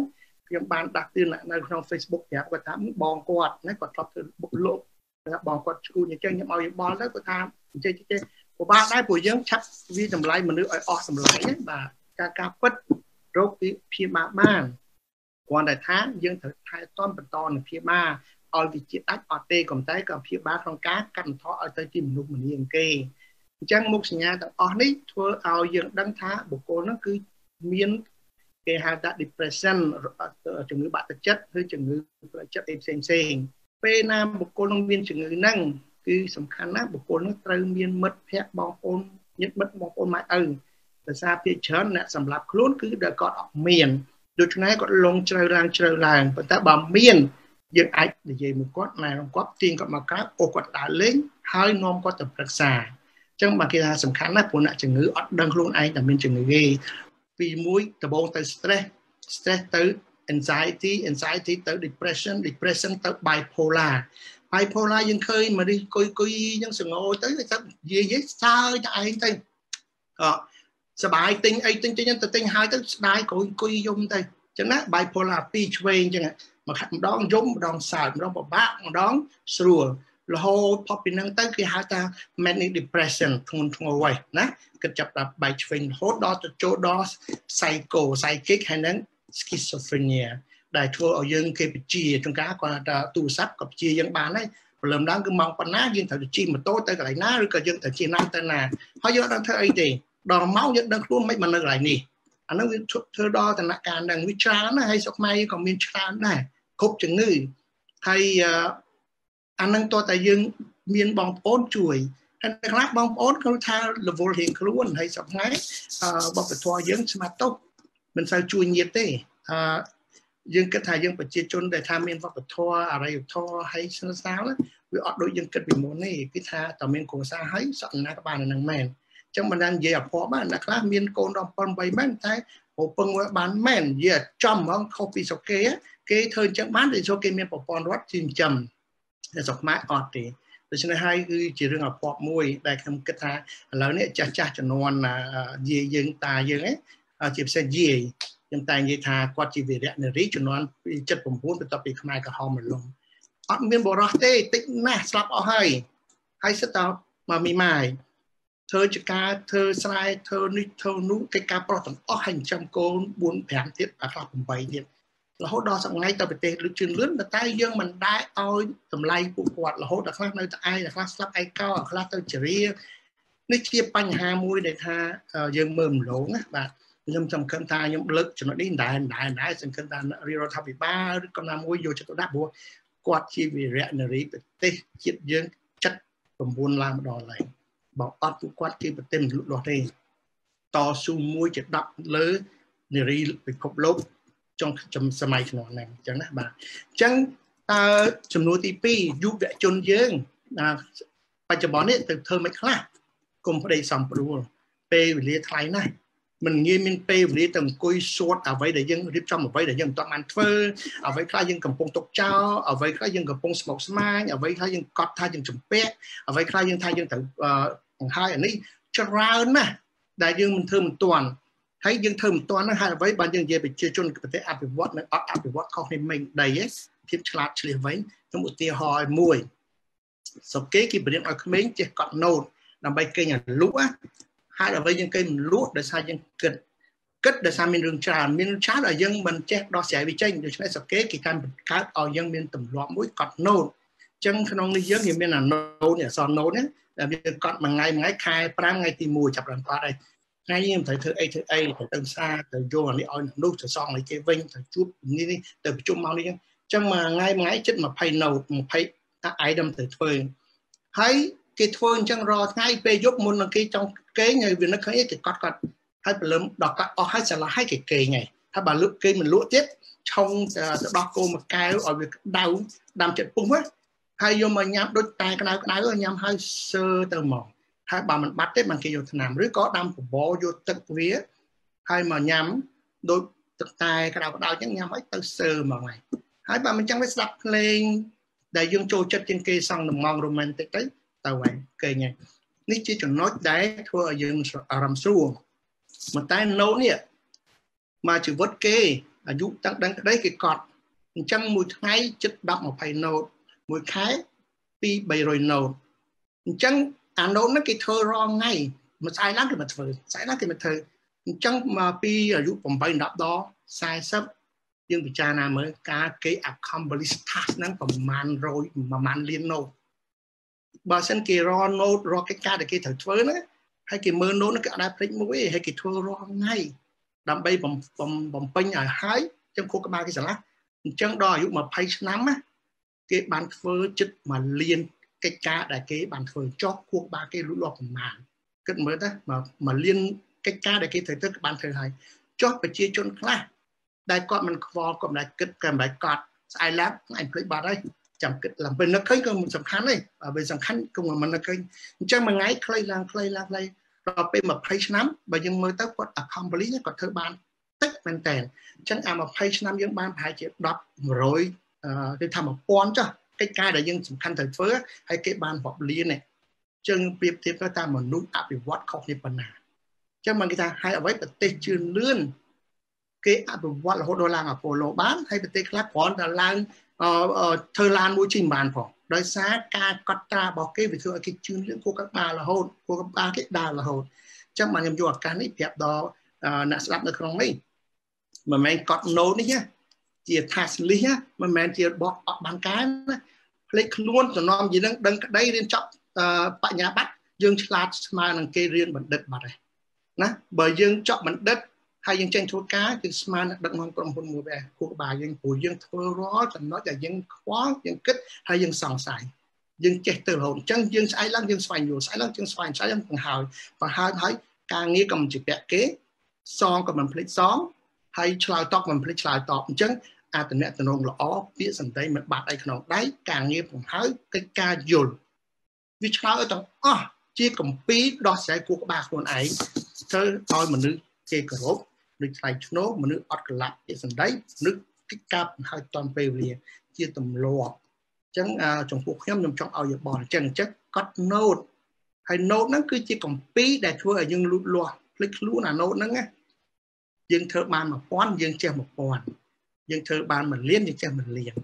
ខ្ញុំបានដាក់ទឿននៅក្នុង Facebook ប្រាប់គាត់ថាបងគាត់ណាគាត់ធ្លាប់ធ្វើបុកលោកបងគាត់ឈ្មោះអញ្ចឹងខ្ញុំឲ្យយោបល់ទៅគាត់ថាអញ្ចឹងចេះពិបាកដែរព្រោះយើងឆាប់វាតម្លៃមនុស្សឲ្យអស់តម្លៃណាបាទការការពិតរោគពីព្យាបាលបាន គ្រាន់តែថាយើងត្រូវថែទាំបន្តនៅព្យាបាលឲ្យវាជាដាច់អត់ទេក៏តែក៏ព្យាបាលក្នុងការកាត់បន្ថយឲ្យទៅជាមនុស្សម្នាងគេអញ្ចឹងមុខសញ្ញាទាំងអស់នេះធ្វើឲ្យយើងដឹងថាបុគ្គលនោះគឺមានគេហៅថា depression ជំងឺបាក់ទឹកចិត្តឬជំងឺផ្លូវចិត្តអីផ្សេងផ្សេងពេលណាបុគ្គលនឹងមានជំងឺហ្នឹងគឺសំខាន់ណាស់បុគ្គលនឹងត្រូវមានមិត្តភ័ក្តិបងប្អូនញាតិមិត្តបងប្អូនម៉ែឪដោយសារភាគច្រើនអ្នកសម្រាប់ខ្លួនគឺដែលគាត់អត់មាន ដូច្នេះគាត់លងជ្រៅឡើងជ្រៅឡើងប៉ុន្តែបើមានយើងអាចនិយាយមួយគាត់ណែគាត់ទាញគាត់មកក្រៅអូគាត់ដើរលេងហើយនាំគាត់ទៅប្រឹក្សាអញ្ចឹងបើគេថាសំខាន់ណាស់ព្រោះអ្នកជំងឺអត់ដឹងខ្លួនឯងតែមានជំងឺទេពីមួយដំបូងទៅ stress stress ទៅ anxiety anxiety ទៅ depression depression ទៅ bipolar bipolar យើងឃើញមនុស្សគុយគុយយ៉ាងសងោទៅតែនិយាយសើចតែឯងទៅអ សបាយទិញអីទិញទិញទៅទិញហើយទៅស្ដាយក្រួយគុយយំទៅចឹងណា bipolar ពីរឆ្វេងចឹងម្ដងយំម្ដងសើចម្ដងពិបាកម្ដងស្រួលរហូតផុតពីនឹងទៅគេហៅថា manic depression ធ្ងន់ធ្ងរហើយណាគិតចាប់ដល់បែកឆ្វេងរហូតដល់ទៅចូលដល់ psycho psychic ហើយនឹង schizophrenia ដែលធ្វើឲ្យយើងគេបជាចង្ការគាត់ថាទូរស័ព្ទក៏បជាយើងបានដែរព្រលឹមឡើងគឺម៉ោងប៉ុណ្ណាយើងត្រូវជិះម៉ូតូទៅកន្លែងណាឬក៏យើងត្រូវជិះណាទៅណាហើយយើងអត់ដឹងធ្វើអីទេ ដល់ម៉ោងយើងដឹងខ្លួនមិនមកនៅកន្លែងនេះអានោះវាធ្វើដល់ដំណាក់កាលហ្នឹងវាច្រើនណាស់ហើយសុខខ្មែរក៏មានច្រើនដែរគ្រប់ជំងឺហើយអានឹងតើតែយើងមានបងប្អូនជួយហើយខ្លះបងប្អូនគាត់ថា level រៀងខ្លួនហើយសប្តាហ៍បបធរយើងស្មាត់ទុកមិនសូវជួយញាតទេអឺយើងគិតថាយើងប្រជាជនដែលថាមានវប្បធម៌អរិយធម៌ហើយស្នើសាលវាអត់ដូចយើងគិតពីមុនទេគឺថាតើមានគ្រួសារហើយសក្តានុពលបាននឹងមែនអញ្ចឹងមិនដឹងនិយាយអភ័ព្វបានអ្នកខ្លះមានកូនដល់7 8មែនតែហៅពឹងបានមែននិយាយចំហ្មងខុសពីសុកគេគេធ្វើអញ្ចឹងបានតែចូលគេមានប្រព័ន្ធរដ្ឋជាចិញ្ចឹមតែស្រុកខ្មែរអត់ទេដូច្នេះហើយគឺជារឿងអភ័ព្វមួយ ដែលខ្ញុំគិតថាឥឡូវនេះចាស់ចាស់ចំនួនយាយយើងតាយើងឯងជាពិសេសយាយខ្ញុំតែនិយាយថាគាត់ជាវីរៈនារីចំនួន79បន្ទាប់ពីខ្មែរក្រហមរលំអត់មានបរោះទេតិចណាស់ស្លាប់អស់ហើយហើយសិតតមកមីម៉ាយ ធ្វើចការធ្វើស្រែធ្វើនេះធ្វើនោះកិច្ចការប្រុសទាំងអស់ហើយចិញ្ចឹមកូន4 5ទៀតអាខ្លះ8ទៀតរហូតដល់សប្ងៃទៅប្រទេសលឿនជឿនលឿនតែយើងមិនដែរឲ្យតម្លៃពួកគាត់រហូតដល់ខ្លះនៅតែឯងខ្លះស្លាប់ឯកោខ្លះទៅជរានេះជាបញ្ហាមួយដែលថាយើងមើលម្លងណាបាទខ្ញុំសំខាន់ថាខ្ញុំលើកចំណុចនេះដែរដែរដែរសង្ឃឹមថារាជរដ្ឋាភិបាលឬក៏ណាមួយយកចិត្តទុកដាក់ព្រោះគាត់ជាវីរៈនារីប្រទេសជាតិយើងចិត្ត9ឡើងម្ដងឡើយ បើអត់ពួកគាត់ជាប្រទេសលូតលាស់ទេតស៊ូមួយជា10លើនារីពិភពលោកចុងសម័យជំនាន់ហ្នឹងអញ្ចឹងណាបាទអញ្ចឹងតើចំនួនទី2យុវជនយើងបច្ចុប្បន្ននេះទៅធ្វើមិនខ្លះគុំប្តីសំព្រួលពេលវេលាថ្លៃណាស់មិនងាយមានពេលវេលាទៅអង្គុយសួតអ្វីដែលយើងរៀបចំអ្វីដែលយើងមិនទាន់បានធ្វើអ្វីខ្លះយើងកំពុងទុកចោលអ្វីខ្លះយើងកំពុងស្មុគស្មាញអ្វីខ្លះយើងកត់ថាយើងចំពាក់អ្វីខ្លះយើងថាយើងត្រូវ បង្ហើយអានេះច្រើនណាស់ដែលយើងមិនធ្វើមិនទាន់ហើយយើងធ្វើមិនទាន់ហ្នឹងហើយអ្វីបើយើងនិយាយប្រជាជនប្រទេសអភិវឌ្ឍនិងអត់អភិវឌ្ឍខុសគ្នាមិនដីទេភាពឆ្លាតឆ្លៀសវិញខ្ញុំឧទាហរណ៍ឲ្យមួយសុគេគេបរៀនឲ្យក្មេងចេះកត់ note ដើម្បីគេញលក់ហើយដើម្បីយើងគេមិនលក់ដោយសារយើងគិតគិតដោយសារមានរឿងច្រើនមានរឿងច្រើនឲ្យយើងមិនចេះដោះស្រាយវាចេញដូច្នេះសុគេគេកាន់បង្កើតឲ្យយើងមានទម្លាប់មួយកត់ note អញ្ចឹងក្នុងនេះយើងមានអា note នេះអក្សរ note នេះ ដែលវាកត់មួយថ្ងៃមួយថ្ងៃខែ5ថ្ងៃទី1ចាប់ដល់កត់ហើយថ្ងៃនេះមិនត្រូវធ្វើអីធ្វើអីត្រូវទៅផ្សារទៅយកអានេះឲ្យនោះទៅសងឲ្យគេវិញទៅជួបនេះនេះទៅប្រជុំមកនេះអញ្ចឹងមួយថ្ងៃមួយថ្ងៃជិត20 note 20 item ទៅធ្វើហើយគេធ្វើអញ្ចឹងរាល់ថ្ងៃពេលយប់មុននឹងគេចង់គេងហើយវានឹកឃើញគេកត់កត់ហើយព្រលឹមដល់កត់អស់ហើយឆ្លាស់ហើយគេគេងហើយហើយបើលក់គេមិនលក់ទៀតឆុងទៅដោះគោមួយកែវឲ្យវាក្តៅដាំចិត្តពុះហ្នឹង ហើយយកមកញ៉ាំដូចតែក្តៅក្តៅញ៉ាំហើយសើទៅមកហើយបើមិនបាត់ទេបានគេយកថ្នាំឬក៏ដាំបបរយកទឹកវាហើយមកញ៉ាំដូចទឹកតែក្តៅក្តៅអញ្ចឹងញ៉ាំហើយទៅសើមកហើយហើយបើមិនចឹងវាស្ដាប់ភ្លេងដែលយើងចូលចិត្តជាងគេសង់ដំង romantic ទៅទៅហើយគេញ៉ាំនេះជាចំណុចដែលធ្វើឲ្យយើងអារម្មណ៍ស្រួលប៉ុន្តែ note នេះមកជីវិតគេអាយុតាំងដឹងក្តីគេកត់អញ្ចឹងមួយថ្ងៃចិត្ត10 20 note មួយខែ2 300 note អញ្ចឹងអា note ហ្នឹងគេធ្វើរងថ្ងៃមួយស្អែកឡើងគេមកធ្វើស្អែកឡើងគេមកធ្វើអញ្ចឹងមកពីអាយុ8 10ដល់40យើងពិចារណាមើលការគេ accomplish task ហ្នឹងប្រមាណ100ប្រមាណលាន note បើសិនគេរ note រកកិច្ចការដែលគេត្រូវធ្វើណាហើយគេមើល note ហ្នឹងគេអត់ដែរភ្លេចមួយទេហើយគេធ្វើរាល់ថ្ងៃដើម្បីបំពេញឲ្យហើយចឹងខួរក្បាលគេស្រឡះអញ្ចឹងដល់អាយុ20ឆ្នាំណា គេបានធ្វើចិត្តមួយលានកិច្ចការដែលគេបានធ្វើចោះខួរក្បាលគេលូតលាស់ប្រមាណគិតមើលទៅមួយលានកិច្ចការដែលគេត្រូវធ្វើគេបានធ្វើហើយចោះប្រជាជនខ្លះដែលគាត់មិនខ្វល់គាត់មិនដែលគិតគាត់មិនដែលកត់ស្អែកឡើងអញភ្លេចបាត់ហើយចាំគិតឡើងពេលនឹកឃើញក៏មិនសំខាន់ទេបើវាសំខាន់ក៏មិននឹកឃើញអញ្ចឹងមួយថ្ងៃខ្លីឡើងខ្លីឡើងខ្លីដល់ពេល20ឆ្នាំបើយើងមើលទៅគាត់ accomplish គាត់ធ្វើបានតិចមែនតើអញ្ចឹងអា20ឆ្នាំយើងបានប្រហែលជា10 100 គេថា1000ចុះកិច្ចការដែលយើងសំខាន់ត្រូវធ្វើហើយគេបានរាប់លាននេះចឹងប្រៀបធៀបទៅតាមមនុស្សអភិវឌ្ឍខុសគ្នាប៉ុណ្ណាចឹងមកគេថាហើយអ្វីប្រទេសជឿនលឿនគេអភិវឌ្ឍរហូតដល់ឡើងអាប៉ូឡូបានហើយប្រទេសខ្លះគ្រាន់តែឡើងធ្វើឡានមួយជិះមិនបានផងដោយសារការកត់ត្រារបស់គេវាធ្វើឲ្យគេជឿនលឿនគួរកដើររហូតគួរកដើរគេដើររហូតចឹងបានខ្ញុំយកឱកាសនេះប្រាប់ដល់អ្នកស្ដាប់នៅក្នុងនេះមិនមែនកត់ note នេះណា ជា task list មិនមែនជាបកអត់បានការណាភ្លេចខ្លួនសំណំយីនឹងដឹងក្តីរៀនចប់បញ្ញាបត្រយើងឆ្លាតស្មើនឹងគេរៀនបណ្ឌិតបាត់ហើយណាបើយើងចប់បណ្ឌិតហើយយើងចេញធ្វើការគឺស្មើនឹងដឹកនាំក្រុមហ៊ុនមួយដែរគូក្បាលយើងព្រោះយើងធ្វើរាល់ចំណុចដែលយើងខ្វល់យើងគិតហើយយើងសង្ស័យយើងចេះទៅរហូតអញ្ចឹងយើងស្អែកឡើងយើងស្វែងយល់ស្អែកឡើងយើងស្វែងស្អែកឡើងបង្ហើយបង្ហើយហើយការងារក៏មិនជាពាក់គេសងក៏មិនភ្លេចសងហើយឆ្លើយតបមិនភ្លេចឆ្លើយតបអញ្ចឹង អាតំណែងល្អពាក្យសម្ដីមិនបាត់អីក្នុងដៃការងារបង្ហើយកិច្ចការយល់វាឆ្លើយឲ្យទាំងអស់ជាកម្ពីដោះស្រាយគួរក្បាលខ្លួនឯងទៅឲ្យមនុស្សគេគោរពដូចថ្លៃឈ្នោមនុស្សអត់កលាប់ពាក្យសម្ដីមនុស្សកិច្ចការបង្ហើយតនពេលវេលា ជាទម្លាប់អញ្ចឹងចំពោះខ្ញុំខ្ញុំចង់ឲ្យយោបល់អញ្ចឹងអញ្ចឹងកត់ note ហើយ note ហ្នឹងគឺជាកម្ពីដែលធ្វើឲ្យយើងលូតលាស់ភ្លេចខ្លួនអា note ហ្នឹងណាយើងធ្វើបាន1000យើងចេះ1000 យើងធ្វើបាន1លានយើងចេះ1លាន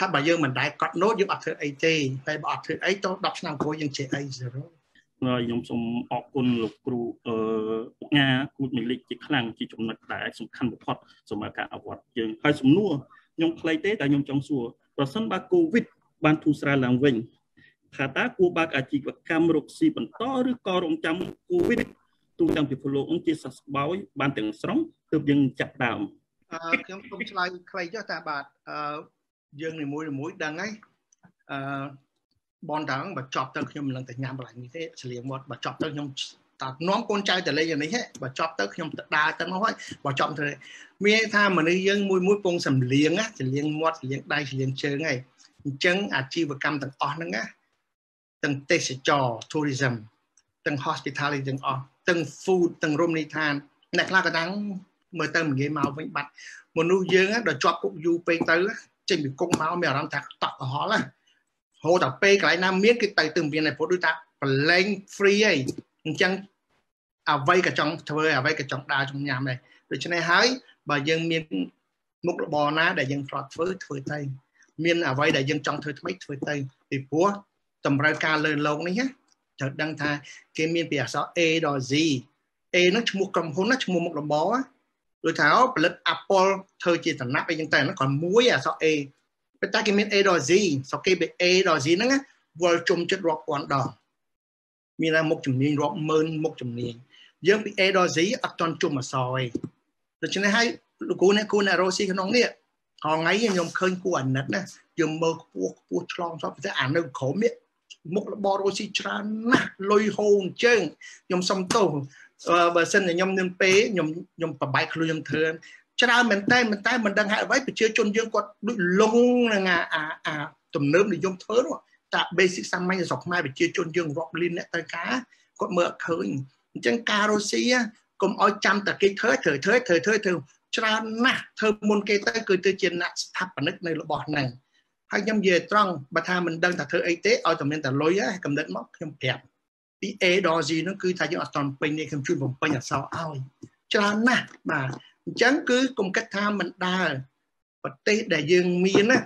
ហើយបើយើងមិនដែលកត់ note យើងអត់ធ្វើអីទេតែបើអត់ធ្វើអីត10ឆ្នាំក្រោយយើងចេះអី0ហើយខ្ញុំសូមអរគុណលោកគ្រូអឺពុកញ៉ាគូចមីលិចជាខ្លាំងជាចំណុចដែលសំខាន់បំផុតសម្រាប់ការអវត្តយើងហើយសំណួរខ្ញុំខ្លីទេតែខ្ញុំចង់សួរប្រសិនបើកូវីដបានធូរស្រាលឡើងវិញថាតើគួរបើកអាជីវកម្មរកស៊ីបន្តឬក៏រងចាំកូវីដទូទាំងពិភពលោកនឹងជាសះស្បើយបានទាំងស្រុងទើបយើងចាប់ដើមអឺ ខ្ញុំសូមឆ្លើយខ្លីចុះតាបាទអឺយើងនីមួយមួយដឹងហើយអឺបនតើបើចប់ទៅខ្ញុំមិននឹងទៅញ៉ាំកន្លែងនេះទេឆ្លៀងមាត់បើចប់ទៅខ្ញុំតានាំកូនចៅទៅលេងយ៉ាងនេះហ៎បើចប់ទៅខ្ញុំទៅដើរទៅនោះហើយបើចប់ទៅមានថាមនុស្សយើងមួយមួយពងសំលៀងណាឆ្លៀងមាត់ឆ្លៀងដៃឆ្លៀងជើងហើយអញ្ចឹងអាជីវកម្មទាំងអស់ហ្នឹងណាទាំងទេសចរ tourism ទាំង hospitality ទាំងអស់ទាំង food ទាំងរមណីយដ្ឋានអ្នកខ្លះក៏ដឹង មើលទៅមិនងាយមកវិញបាត់មនុស្សយើងដល់ជាប់គុកយូរពេកទៅចេញពីគុកមកមានអារម្មណ៍ថាតក់កុហលណាហូរតែពេលកន្លែងណាមានគឺទៅទៅមានតែព្រោះដូចថាប្រឡែង free ហីអញ្ចឹងអ្វីក៏ចង់ធ្វើអ្វីក៏ចង់ដើរចង់ញ៉ាំដែរដូច្នេះហើយបើយើងមានមុខរបរណាដែលយើងធ្លាប់ធ្វើធ្វើទៅមានអ្វីដែលយើងចង់ធ្វើថ្មីធ្វើទៅពីព្រោះតម្រូវការលើលោកនេះណាត្រូវដឹងថាគេមានពីអក្សរ A ដល់ Z A ហ្នឹងឈ្មោះក្រុមហ៊ុនណាឈ្មោះមុខរបរ ដូចថាផលិត Apple ធ្វើជាតំណាក់អីចឹងតែហ្នឹងគ្រាន់មួយអក្សរ A ប៉ុន្តែគេមាន A ដល់ Z សក់គេពី A ដល់ Z ហ្នឹងវល់ជុំចិត្តរាប់ពាន់ដងមានតែមុខជំនាញរាប់ម៉ឺនមុខជំនាញយើងពី A ដល់ Z អត់ទាន់ជុំអក្សរឯងដូច្នេះហើយលោកគ្រូនេះគ្រូអ្នករស់ស៊ីក្នុងនេះហងៃខ្ញុំឃើញគួរអាណិតណាយើងមើលខ្ពស់ខ្ពស់ឆ្លងសពតែអានៅក្រោមនេះមុខរបររស់ស៊ីច្រើនណាស់លុយហូរអញ្ជើងខ្ញុំសុំទោស បើសិនជាខ្ញុំនឹងពេលខ្ញុំខ្ញុំប្របែកខ្លួនខ្ញុំធ្វើច្រើនមែនតែមែនតែមិនដឹងហេតុអ្វីប្រជាជនយើងគាត់ដូចលងនឹងអាអាទំនើបនិយមធ្វើនោះតា basic សាមញ្ញស្រុកខ្មែរប្រជាជនយើងរាប់លានអ្នកត្រូវការគាត់មើលអត់ឃើញអញ្ចឹងការរុស្ស៊ីកុំឲ្យចាំតែគេធ្វើធ្វើធ្វើធ្វើធ្វើធ្វើច្រើនណាស់ធ្វើមុនគេទៅគឺទៅជាអ្នកស្ថាបនិកនៅរបស់ហ្នឹងហើយខ្ញុំនិយាយត្រង់បើថាមិនដឹងថាធ្វើអីទេឲ្យតែមានតែលុយហ្នឹងកំណត់មកខ្ញុំប្រាប់ ពី A ដល់ G ហ្នឹងគឺថាយើងអត់តន់ពេញទេខ្ញុំជួយបំពេញអសរឲ្យច្រើនណាស់បាទអញ្ចឹងគឺកុំគិតថាមិនដើរប្រទេសដែលយើងមានណា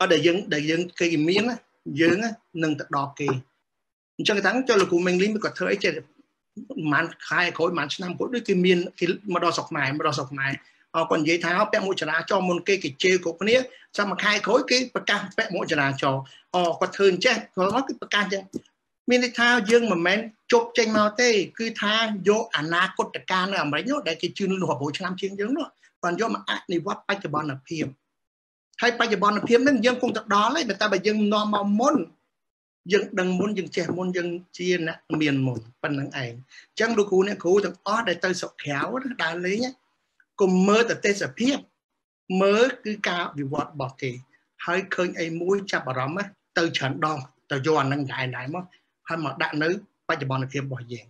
អត់ដែលយើងដែលយើងគេមានណាយើងនឹងទៅដល់គេអញ្ចឹងតាំងចូលលោកគ្រូមេងលីគាត់ធ្វើអីចេះប្រហែលខែក្រោយប្រហែលឆ្នាំក្រោយដូចគេមានគេមកដល់ស្រុកខ្មែរមកដល់ស្រុកខ្មែរអរគាត់និយាយថាពាក់មួកចរាចរណ៍មុនគេគេជេរគ្រប់គ្នាចាំមួយខែក្រោយគេប្រកាសពាក់មួកចរាចរណ៍អរគាត់ធ្វើអញ្ចេះគាត់មកគឺប្រកាសអញ្ចឹង មានន័យថាយើងមិនមែនជប់ចេញមកទេ គឺថាយកអនាគតការនៅអាមេរិកនោះដែលគេជឿនរាប់រយឆ្នាំជាងយើងនោះគាត់យកមកអនុវត្តបច្ចុប្បន្នភាពហើយបច្ចុប្បន្នភាពនឹងយើងគង់ទៅដល់ហើយតែបើយើងនាំមកមុនយើងដឹងមុនយើងចេះមុនយើងជាអ្នកមានមុនប៉ុណ្្នឹងឯងអញ្ចឹងលោកគ្រូអ្នកគ្រូទាំងអស់ដែលទៅស្រុកក្រៅដើរលេងកុំមើលតែទេសភាពមើលគឺការវិវត្តរបស់គេហើយឃើញអីមួយចាប់អារម្មណ៍ទៅច្រើនដងទៅយកអានឹងដែរដែរមក ហើយមកដាក់នៅបច្ចុប្បន្នភាពរបស់យើង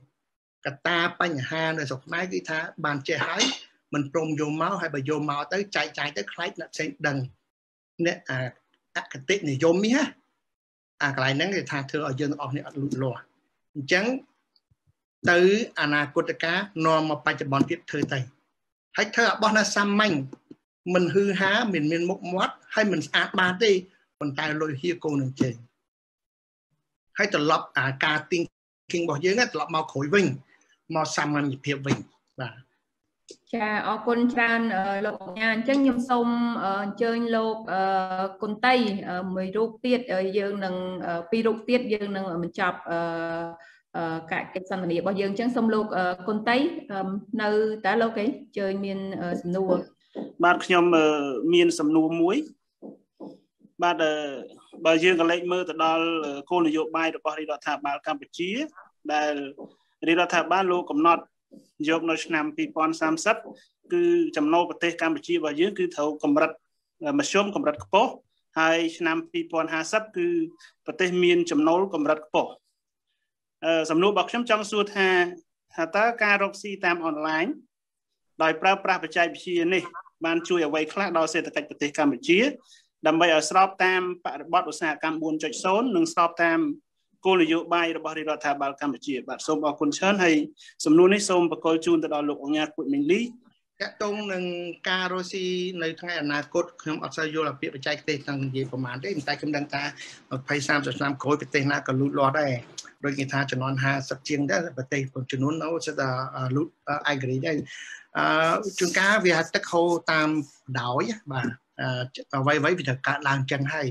កត្តាបញ្ហានៅស្រុកខ្មែរគឺថាបានចេះហើយមិនព្រមយកមកហើយបើយកមកទៅចែកចាយទៅខ្លាចអ្នកផ្សេងដឹងអ្នកអកតិនិយមនេះណាអាកន្លែងហ្នឹងគេថាធ្វើឲ្យយើងទាំងអស់នេះអត់លូតលាស់អញ្ចឹងទៅអនាគតកាលនាំមកបច្ចុប្បន្នទៀតធ្វើទៅហើយធ្វើឲ្យបោះណាសាមញ្ញមិនហឺហាមិនមានមុខមាត់ហើយមិនស្អាតបានទេប៉ុន្តែលុយហៀកូននឹងចេញ ហើយត្រឡប់អាការ thinking របស់យើងត្រឡប់មកក្រោយវិញមកសាមញ្ញភាពវិញបាទចាអរគុណច្រើនលោកអញ្ញាអញ្ចឹងខ្ញុំសូមអញ្ជើញលោកគុណតីមួយរូបទៀតយើងនឹងពីររូបទៀតយើងនឹងបញ្ចប់ការកិច្ចសន្ទនារបស់យើងអញ្ចឹងសូមលោកគុណតីនៅតើលោកឯងអញ្ជើញមានសំណួរបាទខ្ញុំមានសំណួរមួយបាទ បើយើងក៏លេចមើលទៅដល់គោលនយោបាយរបស់រដ្ឋាភិបាលកម្ពុជា ដែលរដ្ឋាភិបាលលោកកំណត់យកនៅឆ្នាំ2030គឺចំណូលប្រទេសកម្ពុជារបស់យើងគឺត្រូវកម្រិតមធ្យមកម្រិតខ្ពស់ហើយឆ្នាំ2050គឺប្រទេសមានចំណូលកម្រិតខ្ពស់អឺសំណួររបស់ខ្ញុំចង់សួរថាថាតើការរកស៊ីតាមអនឡាញដោយប្រើប្រាស់បច្ចេកវិទ្យានេះបានជួយអ្វីខ្លះដល់សេដ្ឋកិច្ចប្រទេសកម្ពុជា ដើម្បីឲ្យស្របតាមបរិបទឧស្សាហកម្ម4.0និងស្របតាមគោលនយោបាយរបស់រដ្ឋាភិបាលកម្ពុជាបាទសូមអរគុណច្រើនហើយសំណួរនេះសូមបកគលជូនទៅដល់លោកអង្ញាគួតមីងលីតកតងនឹងការរស់ស៊ីនៅថ្ងៃអនាគតខ្ញុំអត់សូវយល់ពីបច្ចេកទេសទាំងនិយាយប្រហែលទេតែខ្ញុំដឹងថា20 30ឆ្នាំក្រោយប្រទេសណាក៏លូតលាស់ដែរដូចគេថាចំនួន50ជាងដែរប្រទេសចំនួននោះសិតតែលូតឯករាជ្យដែរអឺជួនកាលវាទឹកហូរតាមដោយបាទ អ្វីអ្វីវាត្រូវកើតឡើងចឹងហើយ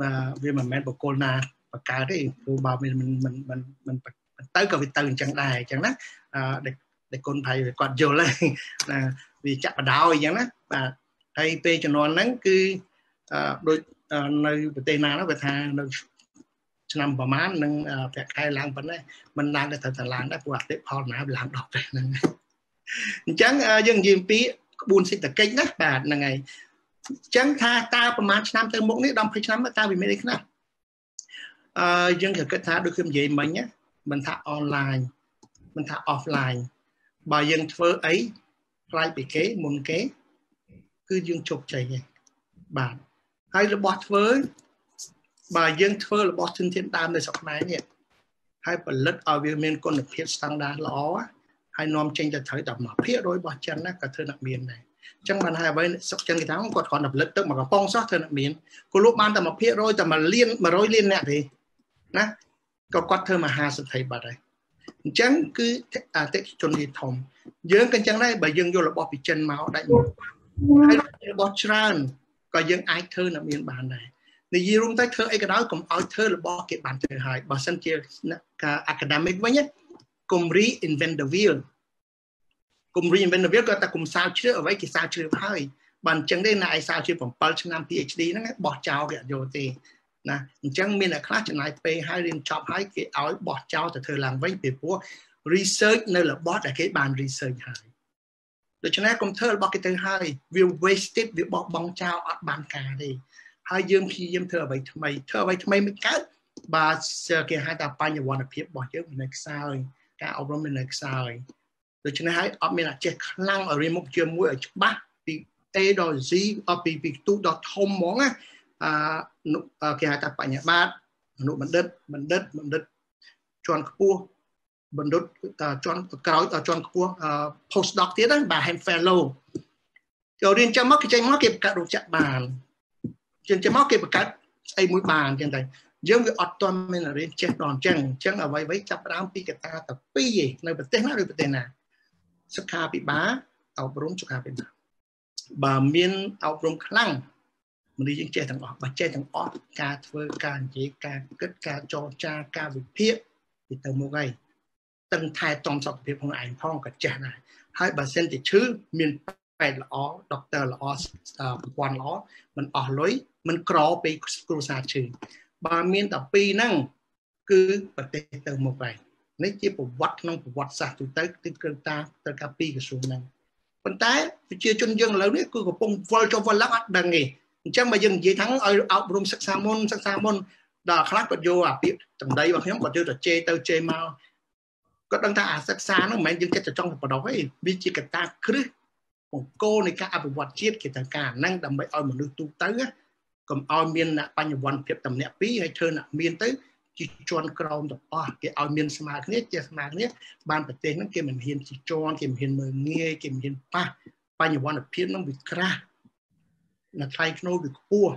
បាទវាមិនមែនបកគលណាបកើតទេព្រោះបើមិនមិនមិនមិនទៅក៏វាទៅអញ្ចឹងដែរអញ្ចឹងណាអឺដែលគុណថៃគាត់យល់ហើយណាវាចាក់បដោយអញ្ចឹងណាបាទហើយពេលជំនាន់ហ្នឹងគឺអឺដូចនៅប្រទេសណានោះវាថានៅឆ្នាំប្រហែលនឹងប្រាក់ខែឡើងប៉ុណ្ណេះមិនឡើងទៅទៅឡើងដែរព្រោះអតិផលណាវាឡើងដល់ពេលហ្នឹងអញ្ចឹងយើងនិយាយពីក្បួនសេដ្ឋកិច្ចណាបាទហ្នឹងហើយអញ្ចឹងថាតើប្រហែលឆ្នាំទៅមុខនេះដល់20ឆ្នាំតើវាមានអីខ្លះអឺយើងក៏គិតថាដូចខ្ញុំនិយាយមិញមិនថាអនឡាញមិនថាអហ្វឡាញបើយើងធ្វើអីផ្លាយពីគេមុនគេ គឺយើងជោគជ័យឯងបាទហើយរបស់ធ្វើបើយើងធ្វើរបស់ធនធានដើមនៅស្រុកខ្មែរនេះហើយផលិតឲ្យវាមានគុណភាពស្តង់ដារល្អ ហើយនាំចេញទៅត្រូវតែ1%របស់ចិនណាក៏ធ្វើ nak មានដែរអញ្ចឹងបានហើយអ្វីសុកចិនគេថាគាត់គ្រាន់តែផលិតទឹកមកកំប៉ុងសោះធ្វើ nak មានគូលក់បានតែ1%តែ1លាន100លានអ្នកទេណាក៏គាត់ធ្វើមហាសទ្ធិបាត់ហើយអញ្ចឹងគឺអតិថិជននេះធំយើងក៏អញ្ចឹងដែរបើយើងយករបស់ពីចិនមកដាច់មកហើយរបស់ច្រើនក៏យើងអាចធ្វើនៅមានបានដែរនិយាយរួមទៅធ្វើអីក៏ដោយកុំឲ្យធ្វើរបស់គេបានធ្វើហើយបើសិនជាការ academic វិញ កុំ reinvent the wheel កុំ reinvent the wheel ក៏តែកុំសាវជ្រាវអ្វីគេសាវជ្រាវហើយបើអញ្ចឹងទេណាឯសាវជ្រាវ7ឆ្នាំ PhD ហ្នឹងបោះចោលគេអត់យកទេណាអញ្ចឹងមានអ្នកខ្លះចំណាយពេលហើយរៀនចប់ហើយគេឲ្យបោះចោលទៅធ្វើឡើងវិញពីព្រោះ research នៅរបស់ដែលគេបាន research ហើយដូច្នេះកុំធ្វើរបស់គេទៅហើយវា wasted វាបោះបង់ចោលអត់បានការទេហើយយើងព្យាយាមធ្វើអ្វីថ្មីធ្វើអ្វីថ្មីមិនកើតបាទគេហៅថាបញ្ញវន្តភាពរបស់យើងនៅខ្សោយ ការអប់រំនៅខ្សោយដូច្នេះហើយអត់មានអាចេះខ្លាំងឲ្យរៀនមុខជាមួយឲ្យច្បាស់ពី A ដល់ Z អពីពីទូដល់ធំហ្មងណាអឺគេហៅថាបញ្ញាបត្រមនុស្សបណ្ឌិតបណ្ឌិតបណ្ឌិតជាន់ខ្ពស់បណ្ឌិតជាន់ក្រោយជាន់ខ្ពស់ post doc ទៀតណាបាទ hem fellow ចូលរៀនចាំមកគេចេញមកគេបង្កើតរោងចក្របានជាងចេញមកគេបង្កើតស្អីមួយបានចឹងតែ យើងវាអត់ទាន់មានរៀនចេះដល់អញ្ចឹងអញ្ចឹងអ្វីៗចាប់ផ្ដើមពីកតាតែពីរឯងនៅប្រទេសណាឬប្រទេសណាសុខាភិបាលអប់រំសុខាភិបាលបើមានអប់រំខ្លាំងមនុស្សយើងចេះទាំងអស់បើចេះទាំងអស់ការធ្វើការនិយាយការគិតការចរចាការវិភាគពីទៅមុខហើយតឹងថែទាំសុខភាពខ្លួនឯងផងក៏ចេះដែរហើយបើសិនជាឈឺមានពេទ្យល្អដុកទ័រល្អប្រព័ន្ធល្អមិនអស់លុយមិនក្រពេលគ្រួសារឈឺ បើមានតែពីរហ្នឹងគឺប្រទេសទៅមុខហើយនេះជាប្រវត្តិក្នុងប្រវត្តិសាស្ត្រទូទៅគឺគឺតាទៅការពីក្រសួងហ្នឹងប៉ុន្តែប្រជាជនយើងឥឡូវនេះគឺកំពុងវល់ចុះវល់ឡើងអត់ដឹងទេអញ្ចឹងបើយើងនិយាយថាឲ្យអប់រំសិក្សាមុនសិក្សាមុនដល់ខ្លះគាត់យកអាពាក្យតម្ដីរបស់ខ្ញុំគាត់យកទៅជេរទៅជេរមកគាត់ដឹងថាអាសិក្សាហ្នឹងមិនមែនយើងគិតទៅចង់បដោះទេវាជាកត្តាគ្រឹះបង្គោលនៃការអភិវឌ្ឍជាតិគេត្រូវការហ្នឹងដើម្បីឲ្យមនុស្សទូទៅ កុំឲ្យមានបញ្ញវន្តភាពតំណាក់ពីរហើយធ្វើអ្នកមានទៅជាជាន់ក្រោមទាំងអស់គេឲ្យមានស្មារគ្នាជាស្មារគ្នាបានប្រទេសហ្នឹងគេមិនហ៊ានជាជាន់គេមិនហ៊ានមើលងាយគេមិនហ៊ានប៉ះបញ្ញវន្តភាពហ្នឹងវាក្រាស់នៅថ្លៃធ្នូវាខ្ពស់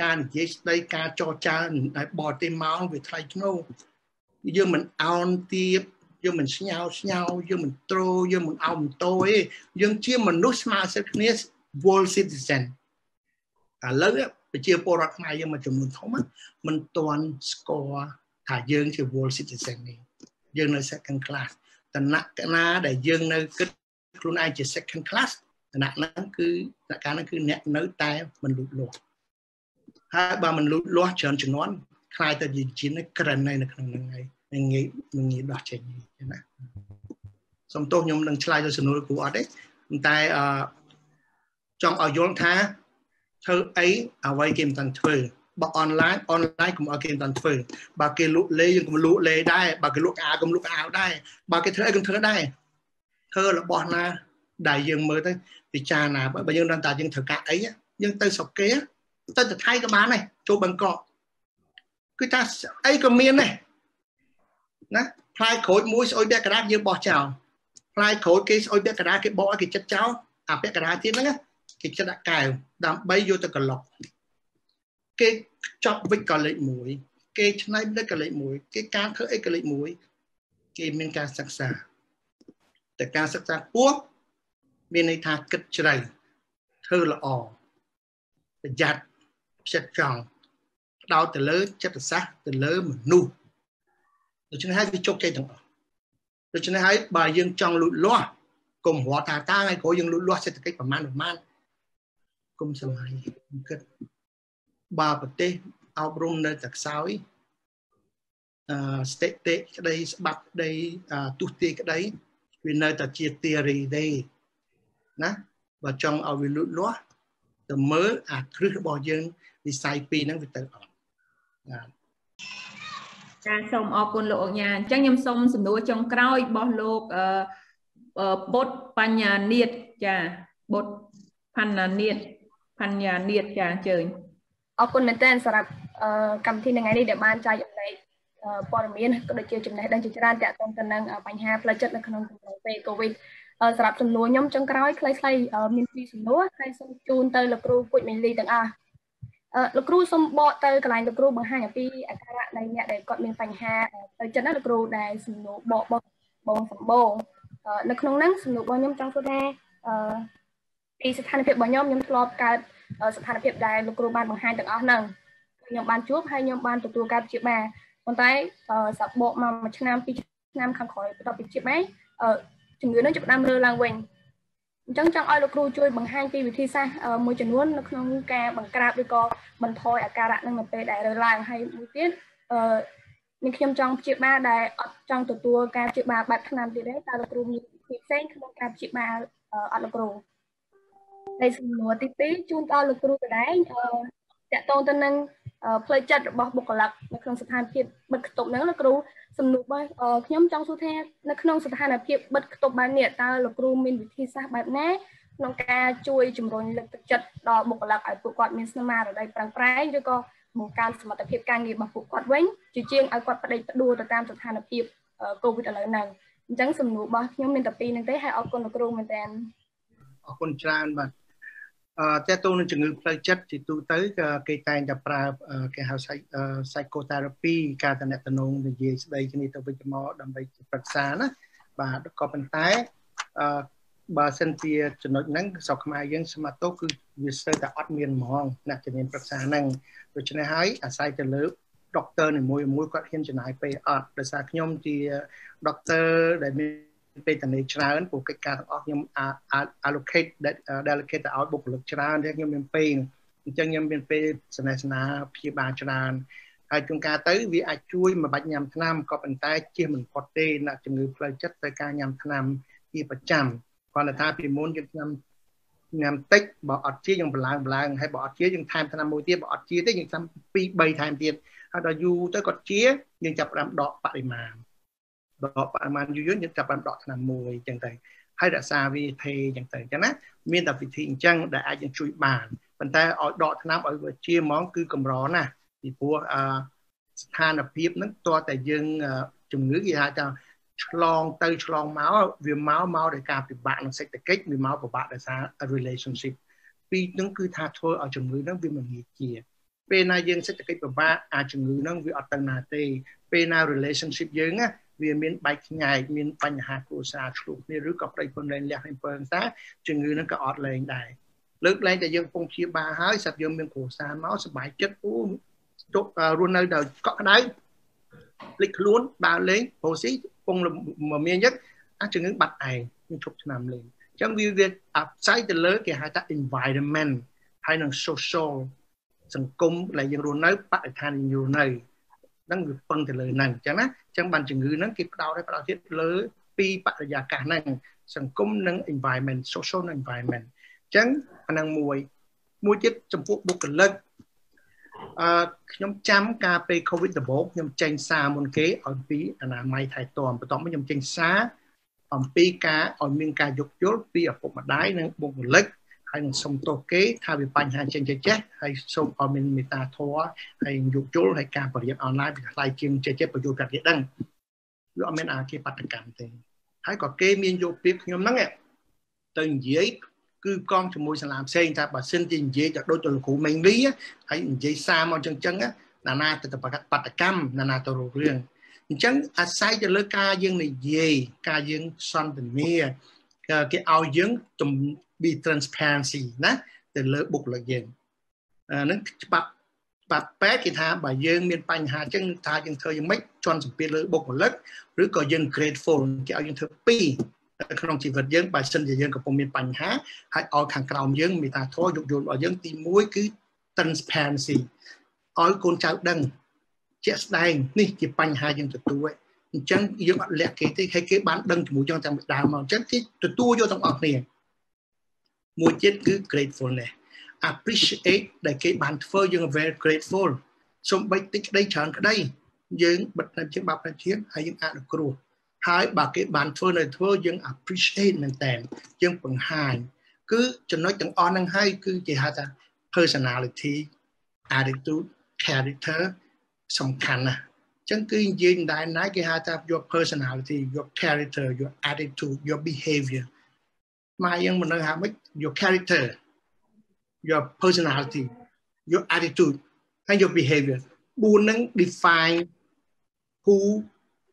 ការនិយាយស្ដីការចរចាដែលបរទេសមកវាថ្លៃធ្នូយើងមិនអោនទៀបយើងមិនស្ញោស្ញោយើងមិនត្រូយើងមិនអោមតូទេយើងជាមនុស្សស្មើសិទ្ធិគ្នា world citizen ឥឡូវ ប្រជាពលរដ្ឋខ្មែរយើងមួយចំនួនធំមិនទាន់ស្គាល់ថាយើងជា world citizen នេះយើងនៅ second class តណៈកណាដែលយើងនៅគិតខ្លួនឯងជា second class ឋានៈហ្នឹងគឺឋានៈកាលហ្នឹងគឺអ្នកនៅតែមិនលូតលាស់ហើយបើមិនលូតលាស់ច្រើនជំនាន់ខ្លាយទៅជាជាតិនេះក្រិននៅក្នុងហ្នឹងហើយនឹងងាយនឹងងាយដោះចេញណាសុំទោសខ្ញុំនឹងឆ្លើយទៅសំណួរគ្រូអត់ទេប៉ុន្តែអឺចង់ឲ្យយល់ថា ធ្វើអីអ្វីគេមិនតាន់ធ្វើបើអនឡាញអនឡាញកុំឲ្យគេមិនតាន់ធ្វើបើគេលក់លេយើងកុំលក់លេដែរបើគេលក់អាវកុំលក់អាវដែរបើគេធ្វើអីកុំធ្វើដែរធ្វើរបស់ណាដែលយើងមើលទៅពិចារណាបើយើងដឹងថាយើងត្រូវការអីយើងទៅស្រុកគេទៅទៅថៃក៏បានដែរចូលបង្កកគឺថាអីក៏មានដែរណាផ្លែក្រូចមួយស្អុយពាក់កណ្ដាលយើងបោះចោលផ្លែក្រូចគេស្អុយពាក់កណ្ដាលគេបោះឲ្យគេចិត្តចោលអាពាក់កណ្ដាលទៀតហ្នឹង គេចិត្តដាក់កែវដើម្បីយកទៅក្លុកគេចប់វិចក៏លេខ1គេឆ្នៃលេខក៏លេខ1គេការធ្វើអីក៏លេខ1គេមានការសិក្សាតែការសិក្សាពោះមានន័យថាគិតជ្រៅធ្វើល្អប្រយ័ត្នផ្ចិតចង់ដោតទៅលើចិត្តសាស្ត្រទៅលើមនុស្សដូច្នេះហើយវាជោគជ័យទាំងអស់ដូច្នេះហើយបើយើងចង់លូតលាស់កុំរត់ថាតាថ្ងៃក្រោយយើងលូតលាស់សេដ្ឋកិច្ចប្រមាណប្រមាណ គុំសម័យគិតបើប្រទេសអប់រំនៅតែខ្សោយអឺស្តិតិក្តីស្បាប់ក្តីទុះទាយក្តីវានៅតែជា theory ទេណាបើចង់ឲ្យវាលូតលាស់ទៅមើលអាគ្រឹះរបស់យើងវិស័យពីរហ្នឹងវាទៅអត់បាទចាសូមអរគុណលោកអញ្ញាអញ្ចឹងខ្ញុំសូមសំណួរចុងក្រោយរបស់លោកអឺបុតបញ្ញានិតចាបុតផាណានិត បញ្ញានិតចាអញ្ជើញអរគុណមែនទែនសម្រាប់កម្មវិធីថ្ងៃនេះដែលបានចែកអំណែកព័ត៌មានក៏ដូចជាចំណេះដឹងជាច្រើនទាក់ទងទៅនឹងបញ្ហាផ្លូវចិត្តនៅក្នុងកំឡុងពេល COVID សម្រាប់សំណួរខ្ញុំចុងក្រោយខ្លីៗមានពីរសំណួរហើយសូមជូនទៅលោកគ្រូពុជមេលីទាំងអស់អឺលោកគ្រូសូមបកទៅកន្លែងលោកគ្រូបង្ហាញអំពីអាការៈនៃអ្នកដែលគាត់មានបញ្ហាទៅចិត្តណាលោកគ្រូដែលសំណួរបកបងបងសម្បូរនៅក្នុងហ្នឹងសំណួររបស់ខ្ញុំចង់សួរថាអឺ ពីស្ថានភាពរបស់ខ្ញុំខ្ញុំធ្លាប់កើតស្ថានភាពដែលលោកគ្រូបានបង្ហាញទាំងអស់ហ្នឹងខ្ញុំបានជួបហើយខ្ញុំបានទទួលការព្យាបាលប៉ុន្តែសបកមកមួយឆ្នាំពីរឆ្នាំខាងក្រោយបន្ទាប់ពីព្យាបាលជំងឺនឹងចាប់ផ្ដើមរើឡើងវិញអញ្ចឹងចង់ឲ្យលោកគ្រូជួយបង្ហាញពីវិធីសាស្ត្រមួយចំនួននៅក្នុងការបង្ក្រាបឬក៏បន្ថយអាការៈនឹងនៅពេលដែលរើឡើងហើយមួយទៀតអឺនេះខ្ញុំចង់ព្យាបាលដែលអត់ចង់ទទួលការព្យាបាលបែបថ្នាំទៀតទេតើលោកគ្រូមានវិធីផ្សេងក្នុងការព្យាបាលអត់លោកគ្រូ ហើយសំណួរទី2ជូនដល់លោកគ្រូដដែលអឺតកតងទៅនឹងផ្លូវចិត្តរបស់បុគ្គលិកនៅក្នុងស្ថានភាពបិទខ្ទប់ហ្នឹងលោកគ្រូសំណួររបស់ខ្ញុំចង់សួរថានៅក្នុងស្ថានភាពបិទខ្ទប់បែបនេះតើលោកគ្រូមានវិធីសាស្ត្របែបណាក្នុងការជួយជំរុញលើកទឹកចិត្តដល់បុគ្គលិកឲ្យពួកគាត់មានស្មារតីប្រឹងប្រែងឬក៏បង្កើនសមត្ថភាពការងាររបស់ពួកគាត់វិញជាជាងឲ្យគាត់ផ្ដេកផ្ដួលទៅតាមស្ថានភាពកូវីដឥឡូវហ្នឹងអញ្ចឹងសំណួររបស់ខ្ញុំមានតែពីរហ្នឹងទេហើយអរគុណលោកគ្រូមែនតើអរគុណច្រើនបាទ អឺតើតើនឹងជំងឺផ្លូវចិត្តទីទូទៅគេតែងតែប្រើគេហៅ psychotherapy ការតំណតំណងនិយាយស្ដីគ្នាទៅវិញទៅមកដើម្បីប្រឹក្សាណាបាទក៏ប៉ុន្តែអឺបើសិនជាចំណុចហ្នឹងស្រុកខ្មែរយើងសមត្ថគឺវាស្ទើរតែអត់មានហ្មងអ្នកជំនាញប្រឹក្សាហ្នឹងដូច្នេះហើយអាស្រ័យទៅលើដុកទ័រនីមួយមួយគាត់ហ៊ានចំណាយពេលអត់ដោយសារខ្ញុំជាដុកទ័រដែលមាន ពេលតនេច្រើនព្រោះកិច្ចការទាំងអស់ខ្ញុំ allocate delegate ទៅឲ្យបុគ្គលិកច្រើនទេខ្ញុំមានពេលអញ្ចឹងខ្ញុំមានពេលសនេសនាព្យាបាលច្រើនហើយជួនកាលទៅវាអាចជួយមិនបាច់ញ៉ាំថ្នាំក៏ប៉ុន្តែជៀសមិនផុតទេអ្នកជំងឺផ្លូវចិត្តត្រូវការញ៉ាំថ្នាំជាប្រចាំគ្រាន់តែថាពីមុនយើងញ៉ាំញ៉ាំតិចបើអត់ជាយើងបឡើងបឡើងហើយបើអត់ជាយើងថែមថ្នាំមួយទៀតបើអត់ជាទេយើងចាំ2 3ថែមទៀតហើយដល់យូរទៅគាត់ជាយើងចាប់ផ្ដើមដកបរិមាណ ដកប្រមាណយូរយូរយើងចាប់បានដកឆ្នាំមួយអញ្ចឹងទៅហើយរក្សាវាថេអញ្ចឹងទៅអញ្ចឹងណាមានតែវិធីអញ្ចឹងដែលអាចនឹងជួយបានប៉ុន្តែឲ្យដកឆ្នាំឲ្យវាជាហ្មងគឺកម្រណាស់ពីព្រោះអស្ថានភាពហ្នឹងតើតែយើងជំងឺគេហៅថាឆ្លងទៅឆ្លងមកវាមកមកដោយការពិបាកនឹងសេដ្ឋកិច្ចវាមកពិបាកដោយសារ relationship ពីរហ្នឹងគឺថាធ្វើឲ្យជំងឺហ្នឹងវាមិនងាយជាពេលណាយើងសេដ្ឋកិច្ចពិបាកអាចជំងឺហ្នឹងវាអត់ទៅណាទេពេលណា relationship យើងណា វាមានបែកខ្ញែកមានបញ្ហាគ្រួសារឆ្លោះគ្នាឬក៏ប្រៃពុនលែងលះនឹងពើសាជំងឺនឹងក៏អត់លែងដែរលើកលែងតែយើងពងព្យាបាលហើយសាប់យើងមានគ្រួសារមកសុបាយចិត្តអូទុករស់នៅដល់កក់ក្ដៅភ្លេចខ្លួនដើរលេងប្រូស៊ីពងមមាញឹកអាជំងឺបាត់ឯងនឹងឈប់ឆ្នាំលេងអញ្ចឹងវាវាអាផ្សាយទៅលើគេហៅថា environment ហើយនឹង social សង្គមដែលយើងរស់នៅបរិស្ថានយើងរស់នៅ ហ្នឹងវាពឹងទៅលើហ្នឹងអញ្ចឹងណាអញ្ចឹងបានជំងឺហ្នឹងគេផ្ដោតឲ្យផ្ដោតទៀតលើពីបរិយាកាសហ្នឹងសង្គមនិង environment social និង environment អញ្ចឹងអាហ្នឹងមួយមួយទៀតចំពោះបុគ្គលិកអឺខ្ញុំចាំការពេល covid ដំបូងខ្ញុំចេញសារមុនគេឲ្យពីអនាម័យថែទាំបន្ទាប់មកខ្ញុំចេញសារអំពីការឲ្យមានការយោគយល់ពីឪពុកម្ដាយនិងបុគ្គលិក ហើយនឹងសុំទោសគេថាវាបញ្ហាចេញចេះចេះហើយសូមឲ្យមានមេត្តាធម៌ហើយយោគយល់ហើយការបរិយាអនឡាញវាខ្លាយជាងចេះចេះបញ្យល់កាត់គេដឹងវាអត់មានអាគេបដកម្មទេហើយក៏គេមានយកពីខ្ញុំហ្នឹងទៅនិយាយគឺកងជាមួយសាលាផ្សេងថាបើសិនជានិយាយទៅដូចទៅលោកគ្រូមេងលីហើយនិយាយសារមកចឹងចឹងណានាទៅបដកម្មណានាទៅរករឿងអញ្ចឹងអាស្រ័យទៅលើការយើងនិយាយការយើងសន្ទនាគេឲ្យយើង be transparency ណាទៅលើបុគ្គលិកយើងអាហ្នឹងច្បាប់ច្បាប់ពេទ្យគេថាបើយើងមានបញ្ហាអញ្ចឹងថាយើងធ្វើយ៉ាងម៉េចជន់សម្ពាធលើបុគ្គលិកឬក៏យើង grateful គេឲ្យយើងធ្វើពីរក្នុងជីវិតយើងបើសិនជាយើងកំពុងមានបញ្ហាហើយឲ្យខាងក្រោមយើងមេត្តាធម៌យោគយល់របស់យើងទី1គឺ transparency ឲ្យកូនចៅដឹងជាក់ស្ដែងនេះជាបញ្ហាយើងទទួលអញ្ចឹងយើងអត់លាក់គេទេហើយគេបានដឹងជាមួយយើងតាំងពីដើមមកអញ្ចឹងគេទទួលយកទាំងអស់គ្នា មួយទៀតគឺ gratefulness appreciate ដែលគេបានធ្វើយើង very grateful សូម្បីតិចក្តីច្រើនក្តីយើងបិទតែជាបាប់តែជាហើយយើងអនុគ្រោះហើយបើគេបានធ្វើនៅធ្វើយើង appreciate មែនតើយើងបង្ហាញគឺចំណុចទាំងអស់ហ្នឹងហើយគឺជាហៅថា personality attitude character សំខាន់ណាស់អញ្ចឹងគឺនិយាយដែរណាគេហៅថា your personality your character your attitude your behavior ខ្មែរយើងមិននៅហៅម៉េច your character your personality your attitude ហើយ your behavior 4នឹង define who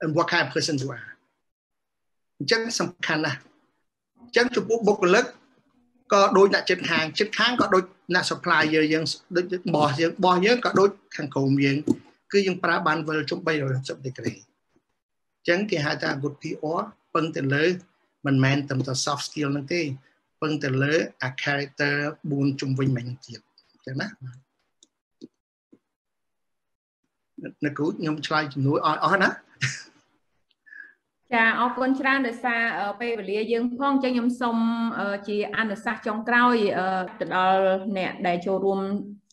and what kind of person you are អញ្ចឹងសំខាន់ណាស់អញ្ចឹងចំពោះបុគ្គលិកក៏ដូចអ្នកចិត្តខាងចិត្តខាងក៏ដូចអ្នក supplier យើងដូចបោះយើងបោះយើងក៏ដូចខាងក្រោមយើងគឺយើងប្រើបានវិលជុំ360 degree អញ្ចឹងគេហៅថា good PR ពឹងទៅលើ មិនមែនតែ soft skill ហ្នឹងទេពឹងទៅលើអា character 4ជំវិញមិញទៀតអញ្ចឹងណាអ្នកគ្រូខ្ញុំឆ្លើយជំនួយអស់អស់ណាចាអរគុណច្រើនដោយសារពេលវេលាយើងផងអញ្ចឹងខ្ញុំសូមជាអនុសាសន៍ចុងក្រោយទៅដល់អ្នកដែលចូលរួម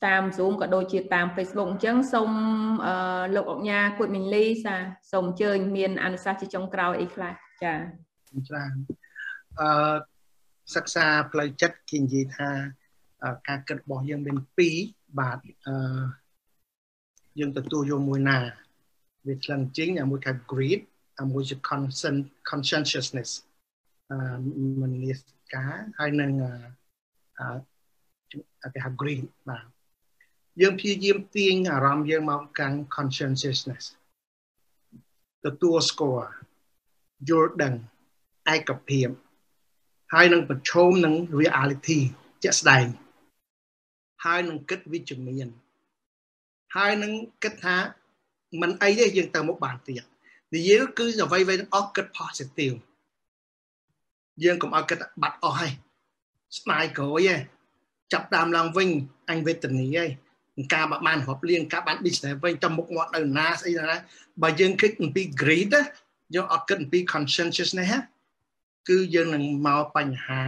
តាម Zoom ក៏ដូចជាតាម Facebook អញ្ចឹងសូមលោកអុកញ៉ាគួតមីងលីសាសូមអញ្ជើញមានអនុសាសន៍ជាចុងក្រោយអីខ្លះចា ច្រើនអឺសិក្សាផ្លូវចិត្តគេនិយាយថាការគិតរបស់យើងមាន2បាទអឺយើងទទួលយកមួយណាវាឆ្លងជិញអាមួយគេ greed អាមួយជា consent conscientiousness អឺមនសិការហើយនឹងអឺគេហៅ greed បាទយើងព្យាយាមទាញអារម្មណ៍យើងមកកាន់ conscientiousness ទទួលស្គាល់យល់ដឹង ឯកភាពហើយនឹងប្រឈមនឹង reality ជាក់ស្ដែងហើយនឹងគិតវិជ្ជមានហើយនឹងគិតថាមិនអីទេយើងទៅមុខបានទៀតនិយាយគឺអ្វីៗទាំងអស់គិត positive យើងកុំឲ្យគិតបាត់អស់ហើយស្ដាយក្រោយឯងចាប់តាមឡើងវិញអញវេទនីឯងការបើបានរាប់លៀងការបាន business វិញទៅមុខមាត់នៅណាស្អីណាបើយើងគិតអំពី greed យើងអត់គិតអំពី conscientiousness គឺយើងនឹងមកបញ្ហា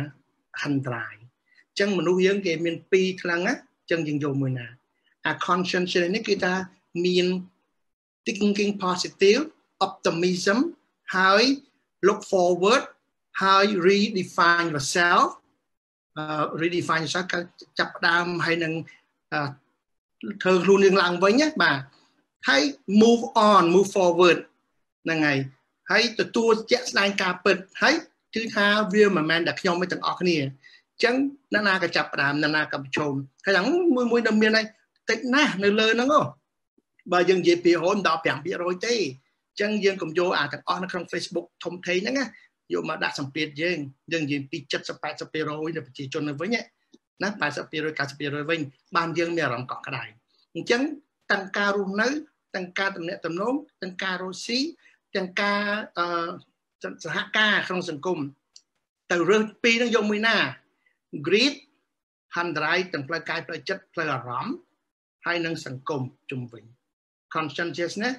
ហិនត្រាយអញ្ចឹងមនុស្សយើងគេមាន2ខ្លាំងណាអញ្ចឹងយើងយកមួយណាអា conscientiousness នេះគឺថាមាន thinking positive optimism ហើយ look forward ហើយ redefine yourself uh, redefine yourself ក៏ចាប់ផ្ដើមហើយនឹងធ្វើខ្លួនយើងឡើងវិញណាបាទហើយ move on move forward ហ្នឹងហើយហើយទទួលជាក់ស្ដែងការពិតហើយ គឺថាវាមិនមែនតែខ្ញុំទេទាំងអស់គ្នាអញ្ចឹងអ្នកណាក៏ចាប់ផ្ដើមអ្នកណាក៏ប្រឈមហើយហ្នឹងមួយមួយនៅមានហើយតិចណាស់នៅលើហ្នឹងបើយើងនិយាយពីរហូតដល់5%ទេចឹងយើងកុំយកអាទាំងអស់នៅក្នុង Facebook ធំធេងហ្នឹងណាយកមកដាក់សម្ពាធយើងយើងនិយាយពី70 80%នៃប្រជាជននៅវិញណា80% 90%វិញបានយើងមានអារម្មណ៍កក់ក្ដៅអញ្ចឹងទាំងការរស់នៅទាំងការតំណាក់តំណងទាំងការរស់ស៊ីទាំងការអឺ សហការក្នុងសង្គមទៅរើសពីរនឹងយកមួយណា greed ហន្តរាយទាំងផ្លូវកាយផ្លូវចិត្តផ្លូវអារម្មណ៍ហើយនិងសង្គមជំវិញ conscientiousness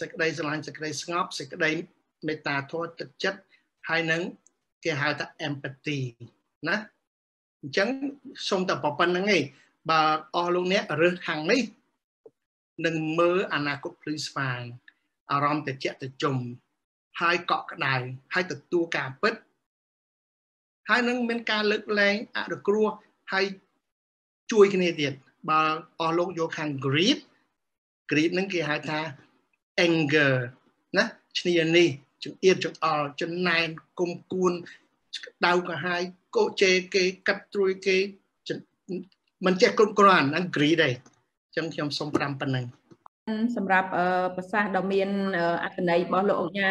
សេចក្តីស្រឡាញ់សេចក្តីស្ងប់សេចក្តីមេត្តាធម៌ទឹកចិត្តហើយនឹងគេហៅថា empathy ណាអញ្ចឹងសូមតែប៉ុណ្្នឹងឯងបើអស់លោកអ្នករើសខាងនេះនឹងមើលអនាគតភ្លឺស្វាងអារម្មណ៍ត្រជាក់ត្រជុំ ហើយកក់ក្ដៅហើយទទួលការពិតហើយនឹងមានការលើកលែងអរគ្រោះហើយជួយគ្នាទៀតបើអស់លោកយកខាង greed greed នឹងគេហៅថា anger ណាឈ្នានេះចង្អៀតចង្អល់ចំណែនគុំគួនដៅក៏ហើយកោជេគេកាត់ត្រួយគេមិនចេះគ្រប់គ្រាន់ហ្នឹង greed ដែរអញ្ចឹងខ្ញុំសូម5ប៉ុណ្ណឹងសម្រាប់ប្រសាសន៍ដ៏មានអត្ថន័យរបស់លោកអង្គញា